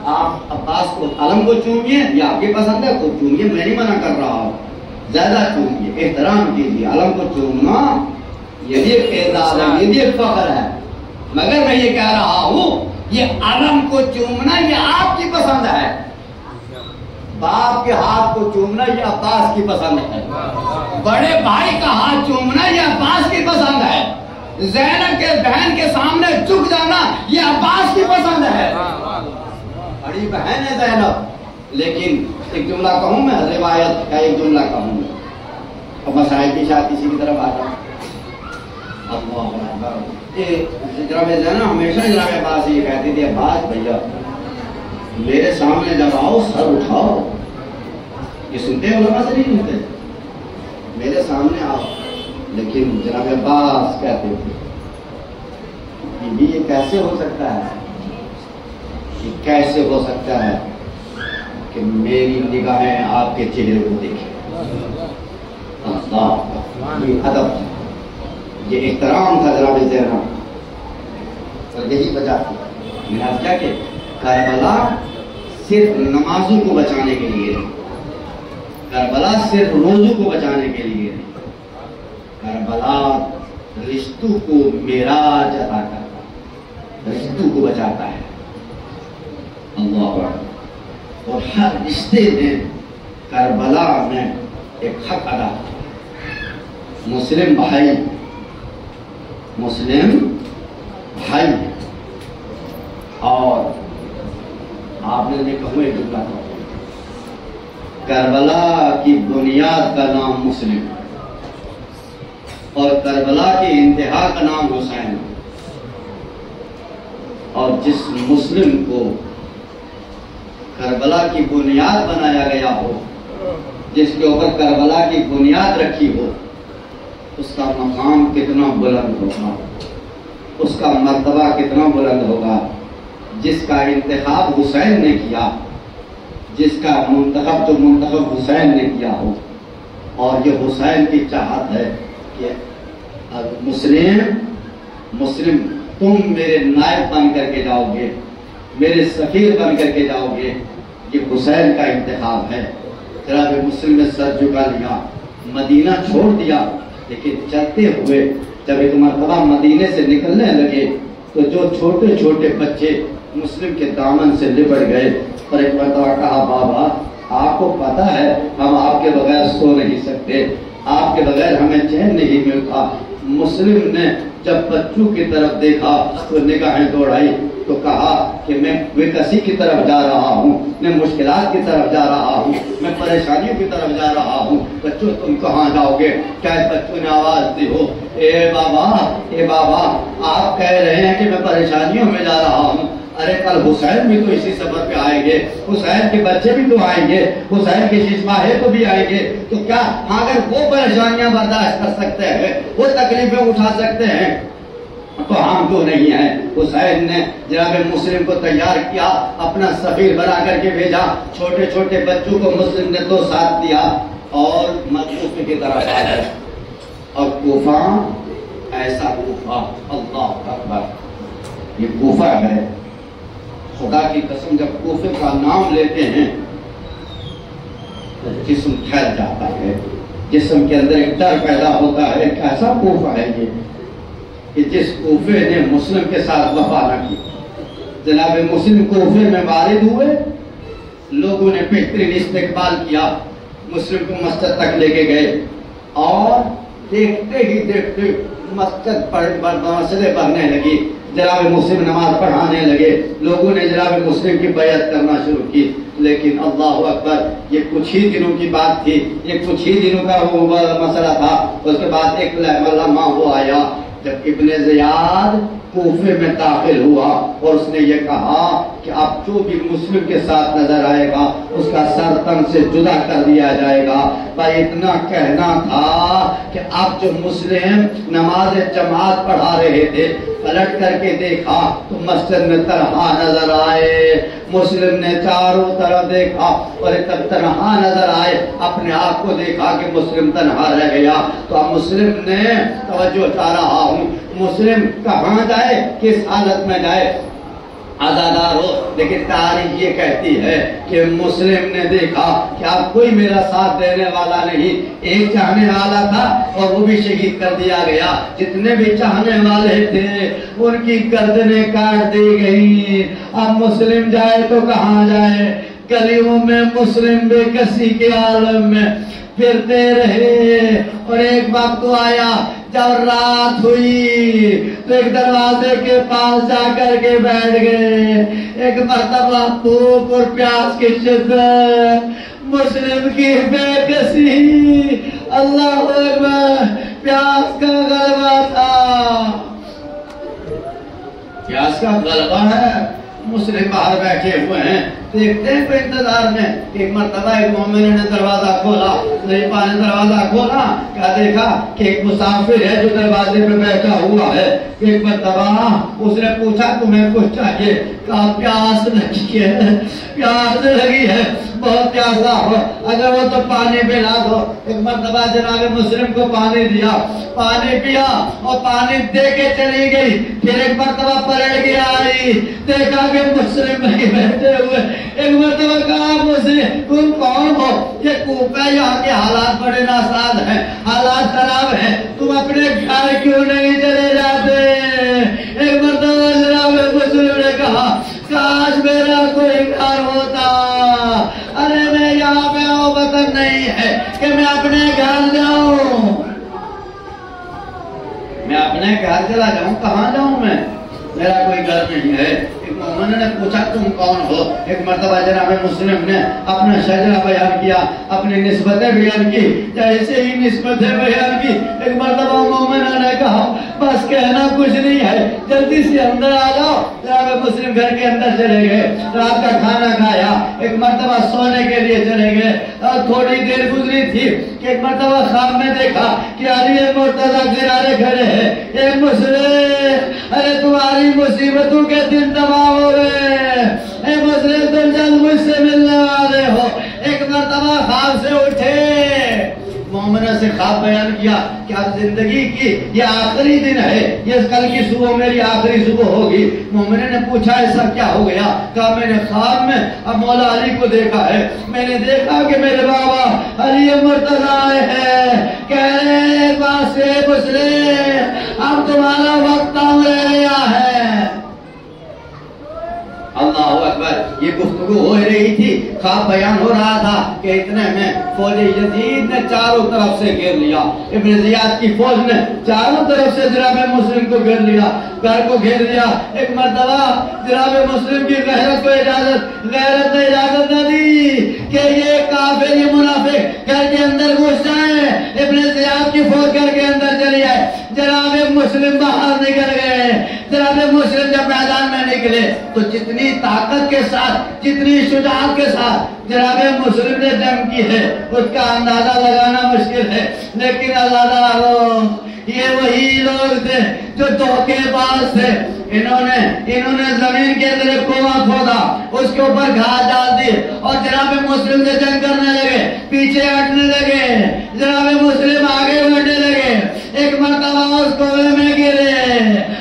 آپ عباس کو علم کو چومیے یا آپ کی پسند ہے؟ تو چومیے میں نہیں منع کر رہا ہوں۔ زیادہ چومیے احترام کیجیے علم کو چومنا یہ بھی ایک فخر ہے۔ مگر میں یہ کہہ رہا ہوں، یہ علم کو چومنا یہ آپ کی پسند ہے۔ باپ کے ہاتھ کو چومنا یہ عباس کی پسند ہے۔ بڑے بھائی کا ہاتھ چومنا یہ عباس کی پسند ہے۔ زینب کے بہن کے سامنے جھک جانا یہ عباس کی پسند ہے۔ بڑی بہن ہے زینب۔ لیکن ایک جملہ کہوں میں، روایت کا ایک جملہ کہوں میں۔ اور مسائل کی شاید کسی کی طرف آتا اللہ اکبر۔ جناب زینب ہمیشہ جناب عباس یہ کہتی تھی، عباس بھیا، میرے سامنے جب آؤ، سر اٹھاؤ۔ یہ سنتے ہیں علماء سے نہیں سنتے؟ میرے سامنے آؤ۔ لیکن جناب عباس کہتے تھے۔ کہ یہ کیسے ہو سکتا ہے؟ یہ کیسے ہو سکتا ہے کہ میری نگاہیں آپ کے چہرے کو دیکھیں؟ اللہ۔ یہ ادب۔ یہ احترام تھا جناب زینب اور یہی وجہ تھی۔ میں کیا کہ کربلا صرف نمازوں کو بچانے کے لیے کربلا صرف روزوں کو بچانے کے لیے کربلا رشتوں کو میراج عطا کرتا رشتوں کو بچاتا ہے۔ اللہ اکبر۔ اور ہر رشتے میں کربلا میں ایک حق ادا۔ مسلم بھائی مسلم بھائی اور آپ نے یہ کہوں ایک جملہ کربلا کی بنیاد کا نام مسلم۔ اور کربلا کی انتہا کا نام حسین۔ اور جس مسلم کو کربلا کی بنیاد بنایا گیا ہو، جس کے اوپر کربلا کی بنیاد رکھی ہو اس کا مقام کتنا بلند ہوگا؟ اس کا مرتبہ کتنا بلند ہوگا؟ جس کا انتخاب حسین نے کیا، جس کا منتخب جو منتخب حسین نے کیا ہو۔ اور یہ حسین کی چاہت ہے کہ مسلم مسلم، تم میرے نائب بن کر کے جاؤ گے، میرے سفیر بن کر کے جاؤ گے۔ یہ حسین کا انتخاب ہے۔ جناب مسلم نے سر جھکا لیا، مدینہ چھوڑ دیا۔ لیکن چلتے ہوئے جب ایک مرتبہ مدینے سے نکلنے لگے تو جو چھوٹے چھوٹے بچے مسلم کے دامن سے لپٹ گئے اور ایک مرتبہ کہا، بابا، آپ کو پتا ہے، ہم آپ کے بغیر سو نہیں سکتے، آپ کے بغیر ہمیں چین نہیں ملتا. مسلم نے جب بچوں کی طرف دیکھا تو نگاہیں دوڑائی تو کہا کہ میں کسی کی طرف جا رہا ہوں، میں مشکلات کی طرف جا رہا ہوں، میں پریشانیوں کی طرف جا رہا ہوں۔ بچوں، تم کہاں جاؤ گے؟ کیا بچوں نے آواز دی ہو؟ اے بابا اے بابا، آپ کہہ رہے ہیں کہ میں پریشانیوں میں جا رہا ہوں۔ ارے، کل حسین بھی تو اسی سفر پہ آئیں گے۔ حسین کے بچے بھی تو آئیں گے۔ حسین کے ششماہے تو بھی آئیں گے۔ تو کیا ہاں، اگر وہ پریشانیاں برداشت کر سکتے ہیں، وہ تکلیفیں اٹھا سکتے ہیں تو ہم تو نہیں ہیں؟ حسین نے جناب مسلم کو تیار کیا، اپنا سفیر بنا کر کے بھیجا۔ چھوٹے چھوٹے بچوں کو مسلم نے تو ساتھ دیا اور مدوف کی طرف آ اور کوفہ، ایسا کوفہ، اللہ اکبر۔ یہ کوفہ ہے۔ خدا کی قسم جب کوفے کا نام لیتے ہیں، تو جسم پھیل جاتا ہے۔ جسم کے اندر ایک ڈر پیدا ہوتا ہے ایک ایسا کوفہ ہے یہ۔ کہ جس کوفے نے مسلم کے ساتھ وفا نہ کی۔ جناب مسلم کوفے میں وارد ہوئے، لوگوں نے بہترین استقبال کیا، مسلم کو مسجد تک لے کے گئے۔ اور دیکھتے ہی دیکھتے مسجد پر مسئلے بڑھنے لگی جناب مسلم نماز پڑھانے لگے۔ لوگوں نے جناب مسلم کی بیعت کرنا شروع کی۔ لیکن اللہ اکبر، یہ کچھ ہی دنوں کی بات تھی، یہ کچھ ہی دنوں کا وہ مسئلہ تھا۔ اس کے بعد ایک لمحہ وہ آیا۔ جب ابن زیاد کوفے میں داخل ہوا اور اس نے یہ کہا کہ اب جو بھی مسلم کے ساتھ نظر آئے گا، اس کا سر تن سے جدا کر دیا جائے گا۔ پر اتنا کہنا تھا کہ اب جو مسلم نماز جماعت پڑھا رہے تھے، پلٹ کر کے دیکھا تو مسجد میں تنہا نظر آئے۔ مسلم نے چاروں طرف دیکھا اور ایک تنہا نظر آئے، اپنے آپ کو دیکھا کہ مسلم تنہا رہ گیا۔ تو اب مسلم نے توجہ چاہ رہا ہوں، مسلم کہاں جائے؟ کس حالت میں جائے؟ آزادار ہو۔ لیکن تاریخ یہ کہتی ہے کہ مسلم نے دیکھا کہ اب کوئی میرا ساتھ دینے والا نہیں۔ ایک چاہنے والا تھا اور وہ بھی شہید کر دیا گیا۔ جتنے بھی چاہنے والے تھے، ان کی گردنیں کاٹ دی گئی اب مسلم جائے تو کہاں جائے؟ گلیوں میں مسلم بے کسی کے عالم میں پھرتے رہے۔ اور ایک وقت تو آیا، جب رات ہوئی تو ایک دروازے کے پاس جا کر کے بیٹھ گئے۔ ایک مرتبہ بھوک اور پیاس کی شدت۔ مسلم کی بے کسی۔ اللہ اکبر، پیاس کا غلبہ تھا۔ پیاس کا غلبہ ہے۔ مسلم باہر بیٹھے ہوئے ہیں۔ دیکھتے ہیں کوئی انتظار میں ایک مرتبہ ایک مومن نے دروازہ کھولا ضعیفہ نے دروازہ کھولا، کیا دیکھا کہ ایک مسافر ہے جو دروازے پہ بیٹھا ہوا ہے۔ ایک مرتبہ اس نے پوچھا، تمہیں کچھ چاہیے؟ کہا، پیاس لگی ہے، پیاس لگی ہے، بہت پیاسا ہو اگر وہ تو پانی پلا دو۔ ایک مرتبہ جناب مسلم کو پانی دیا، پانی پیا اور پانی دے کے چلی گئی۔ پھر ایک مرتبہ پلٹ کے آئی، دیکھا کہ مسلم نہیں بیٹھے ہوئے۔ ایک مرتبہ کہا مسلم تم کون ہو؟ یہ کوپا یہاں کے حالات بڑے ناساد ہیں، حالات خراب ہیں۔ تم اپنے گھر کیوں نہیں چلے جاتے؟ ایک مرتبہ جناب مسلم نے کہا، کاش میرا کوئی گھر ہوتا۔ ارے میں یہاں پہ آؤ وطن نہیں ہے کہ میں اپنے گھر جاؤں۔ میں اپنے گھر چلا جاؤں، کہاں جاؤں میں؟ میرا کوئی گھر نہیں ہے۔ ایک مومن نے پوچھا، تم کون ہو? ایک مرتبہ جناب مسلم نے اپنا شجرہ بیان کیا، اپنی نسبتیں بیان کی، جیسے ہی نسبتیں بیان کی، ایک مرتبہ مومنہ نے کہا، بس کہنا کچھ نہیں ہے، جلدی سے اندر آ جاؤ. جناب مسلم گھر کے اندر چلے گئے، رات کا کھانا کھایا، ایک مرتبہ سونے کے لیے چلے گئے، اور تھوڑی دیر گزری تھی کہ ایک مرتبہ خواب میں دیکھا کہ علی مرتضی گرارے کھڑے ہیں اے مسلم، ارے تمہاری مصیبتوں کے دن تباہ ہو اے مسلم تم جلد مجھ سے ملنے والے ہو۔ ایک مرتبہ خواب سے اٹھے۔ مومنہ سے خواب بیان کیا کہ اب زندگی کی یہ آخری دن ہے، یہ کل کی صبح میری آخری صبح ہوگی۔ مومنہ نے پوچھا، ایسا کیا ہو گیا؟ کہا، میں نے خواب میں اب مولا علی کو دیکھا ہے۔ میں نے دیکھا کہ میرے بابا علی مرتضی آئے ہیں۔ کہہ رہے ہیں، بات سے مسلم اب تمہارا وقت آن رہ گیا ہے۔ اللہ اکبر، یہ گفتگو ہو رہی تھی خواب بیان ہو رہا تھا کہ اتنے میں فوج یزید نے چاروں طرف سے گھیر لیا، ابن زیاد کی فوج نے چاروں طرف سے جناب مسلم کو گھیر لیا، گھر کو گھیر لیا، ایک مرتبہ جناب مسلم کی غیرت کو اجازت، غیرت نے اجازت نہ دی کہ یہ کافر، یہ منافق گھر کے اندر گھس جائیں، ابن زیاد کی فوج گھر کے اندر چلی آئے۔ جناب مسلم باہر نکل گئے، جناب مسلم جب میدان میں نکلے، تو جتنی طاقت کے ساتھ، جتنی شجاعت کے ساتھ جناب مسلم نے جنگ کی ہے، اس کا اندازہ لگانا مشکل ہے۔ لیکن اللہ یہ وہی لوگ تھے جو دھوکے باز تھے۔ انہوں نے انہوں نے زمین کے اندر ایک کنواں کھودا، اس کے اوپر گھاس ڈال دی۔ اور جناب مسلم سے جنگ کرنے لگے، پیچھے ہٹنے لگے۔ جناب مسلم آگے بڑھنے ایک مرتبہ اس کنویں میں گرے۔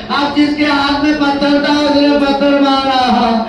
اب جس کے ہاتھ میں پتھر تھا، اس نے پتھر مارا۔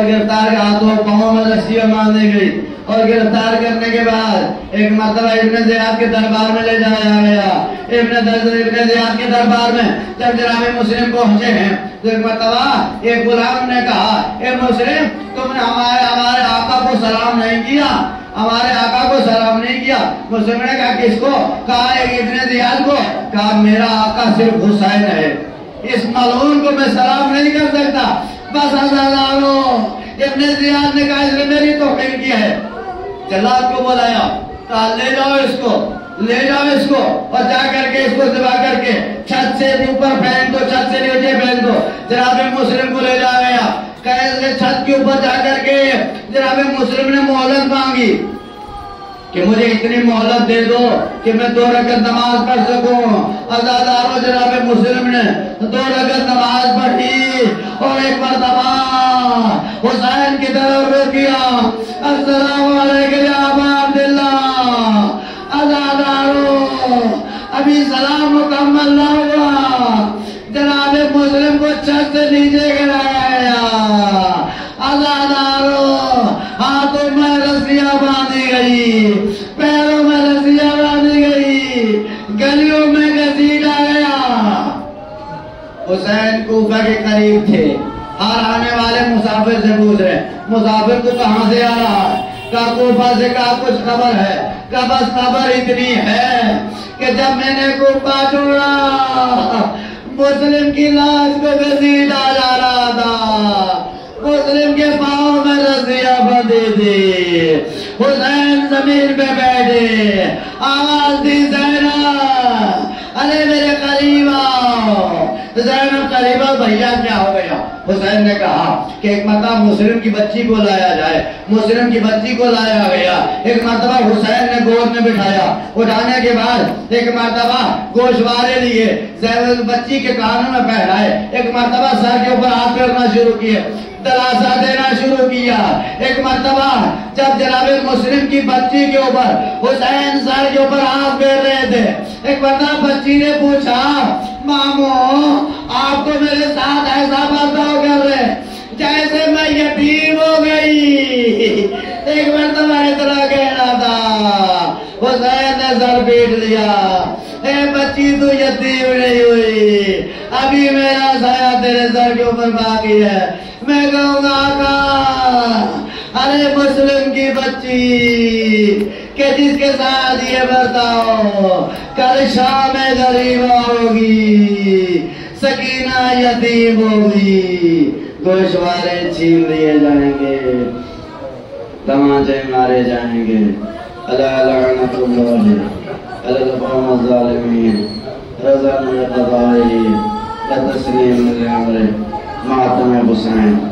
اور گرفتار کے ہاتھوں پاؤں میں رسیاں باندھی گئی۔ اور گرفتار کرنے کے بعد ایک مرتبہ ابن زیاد کے دربار میں لے جایا گیا۔ ابن ابن زیاد کے دربار میں جب جناب مسلم پہنچے ہیں تو ایک مرتبہ ایک غلام نے کہا، اے مسلم، تم نے ہمارے ہمارے آقا کو سلام نہیں کیا۔ ہمارے آقا کو سلام نہیں کیا۔ مسلم نے کہا، کس کو؟ کہا، ایک ابن زیاد کو۔ کہا، میرا آقا صرف حسین ہے۔ اس ملعون کو میں سلام نہیں کر سکتا۔ بس ہزاروں ابن زیاد نے کہا اس نے میری توقین کی ہے۔ جلاد کو بلایا، کہا، لے جاؤ اس کو، لے جاؤ اس کو، اور جا کر کے اس کو دبا کر کے چھت سے اوپر پھینک دو، چھت سے نیچے پھینک دو۔ جناب مسلم کو لے جا گیا۔ کہ چھت کے اوپر جا کر کے جناب مسلم نے مہلت مانگی۔ کہ مجھے اتنی مہلت دے دو کہ میں دو رکعت نماز پڑھ سکوں۔ ازادارو جناب مسلم نے دو رکعت نماز پڑھی اور ایک مرتبہ حسین کی طرف روکیا السلام علیکم یا ابا عبداللہ۔ ازادارو ابھی سلام مکمل نہ ہوا۔ جناب مسلم کو چھت سے نیچے گرا کوفہ کے قریب تھے۔ ہر آنے والے مسافر سے پوچھ رہے مسافر تو کہاں سے آ رہا ہے؟ کہا، کوفہ سے کہا، کچھ خبر ہے۔ کہا، بس خبر اتنی ہے کہ جب میں نے کوفہ چھوڑا مسلم کی لاش کو گھسیٹا جا رہا تھا۔ مسلم کے پاؤں میں رسیاں بندھی تھی۔ حسین زمین پہ بیٹھے۔ آواز دی زینب ارے میرے قریب آؤ۔ زینب بھیا کیا ہو گیا؟ حسین نے کہا کہ ایک مرتبہ مسلم کی بچی کو لایا جائے۔ مسلم کی بچی کو لایا گیا۔ ایک مرتبہ حسین نے گود میں بٹھایا۔ اٹھانے کے بعد ایک مرتبہ گوشوارے لیے زینب بچی کے کانوں میں پہنائے ایک مرتبہ سر کے اوپر ہاتھ کرنا شروع کیے۔ دلاسا دینا شروع کیا۔ ایک مرتبہ جب جناب مسلم کی بچی کے اوپر حسین سر کے اوپر ہاتھ پھیر رہے تھے، ایک مرتبہ بچی نے پوچھا مامو، آپ تو میرے ساتھ ایسا برتاؤ کر رہے۔ جیسے میں یتیم ہو گئی۔ ایک مرتبہ اتنا کہنا تھا۔ حسین نے سر پیٹ لیا۔ اے بچی، تو یتیم نہیں ہوئی۔ ابھی میرا سایہ تیرے سر کے اوپر باقی ہے۔ میں کہوں گا، آقا، ارے مسلم کی بچی کہ جس کے ساتھ یہ برتاؤ کل شام غریب ہوگی، سکینہ یتیم ہوگی گوشوارے چھین لیے جائیں گے، تماچے مارے جائیں گے۔ اللہ لعنت اللہ اللہ القوم الظالمین رضا من القضائی لتسلیم الامر ماتم حسین۔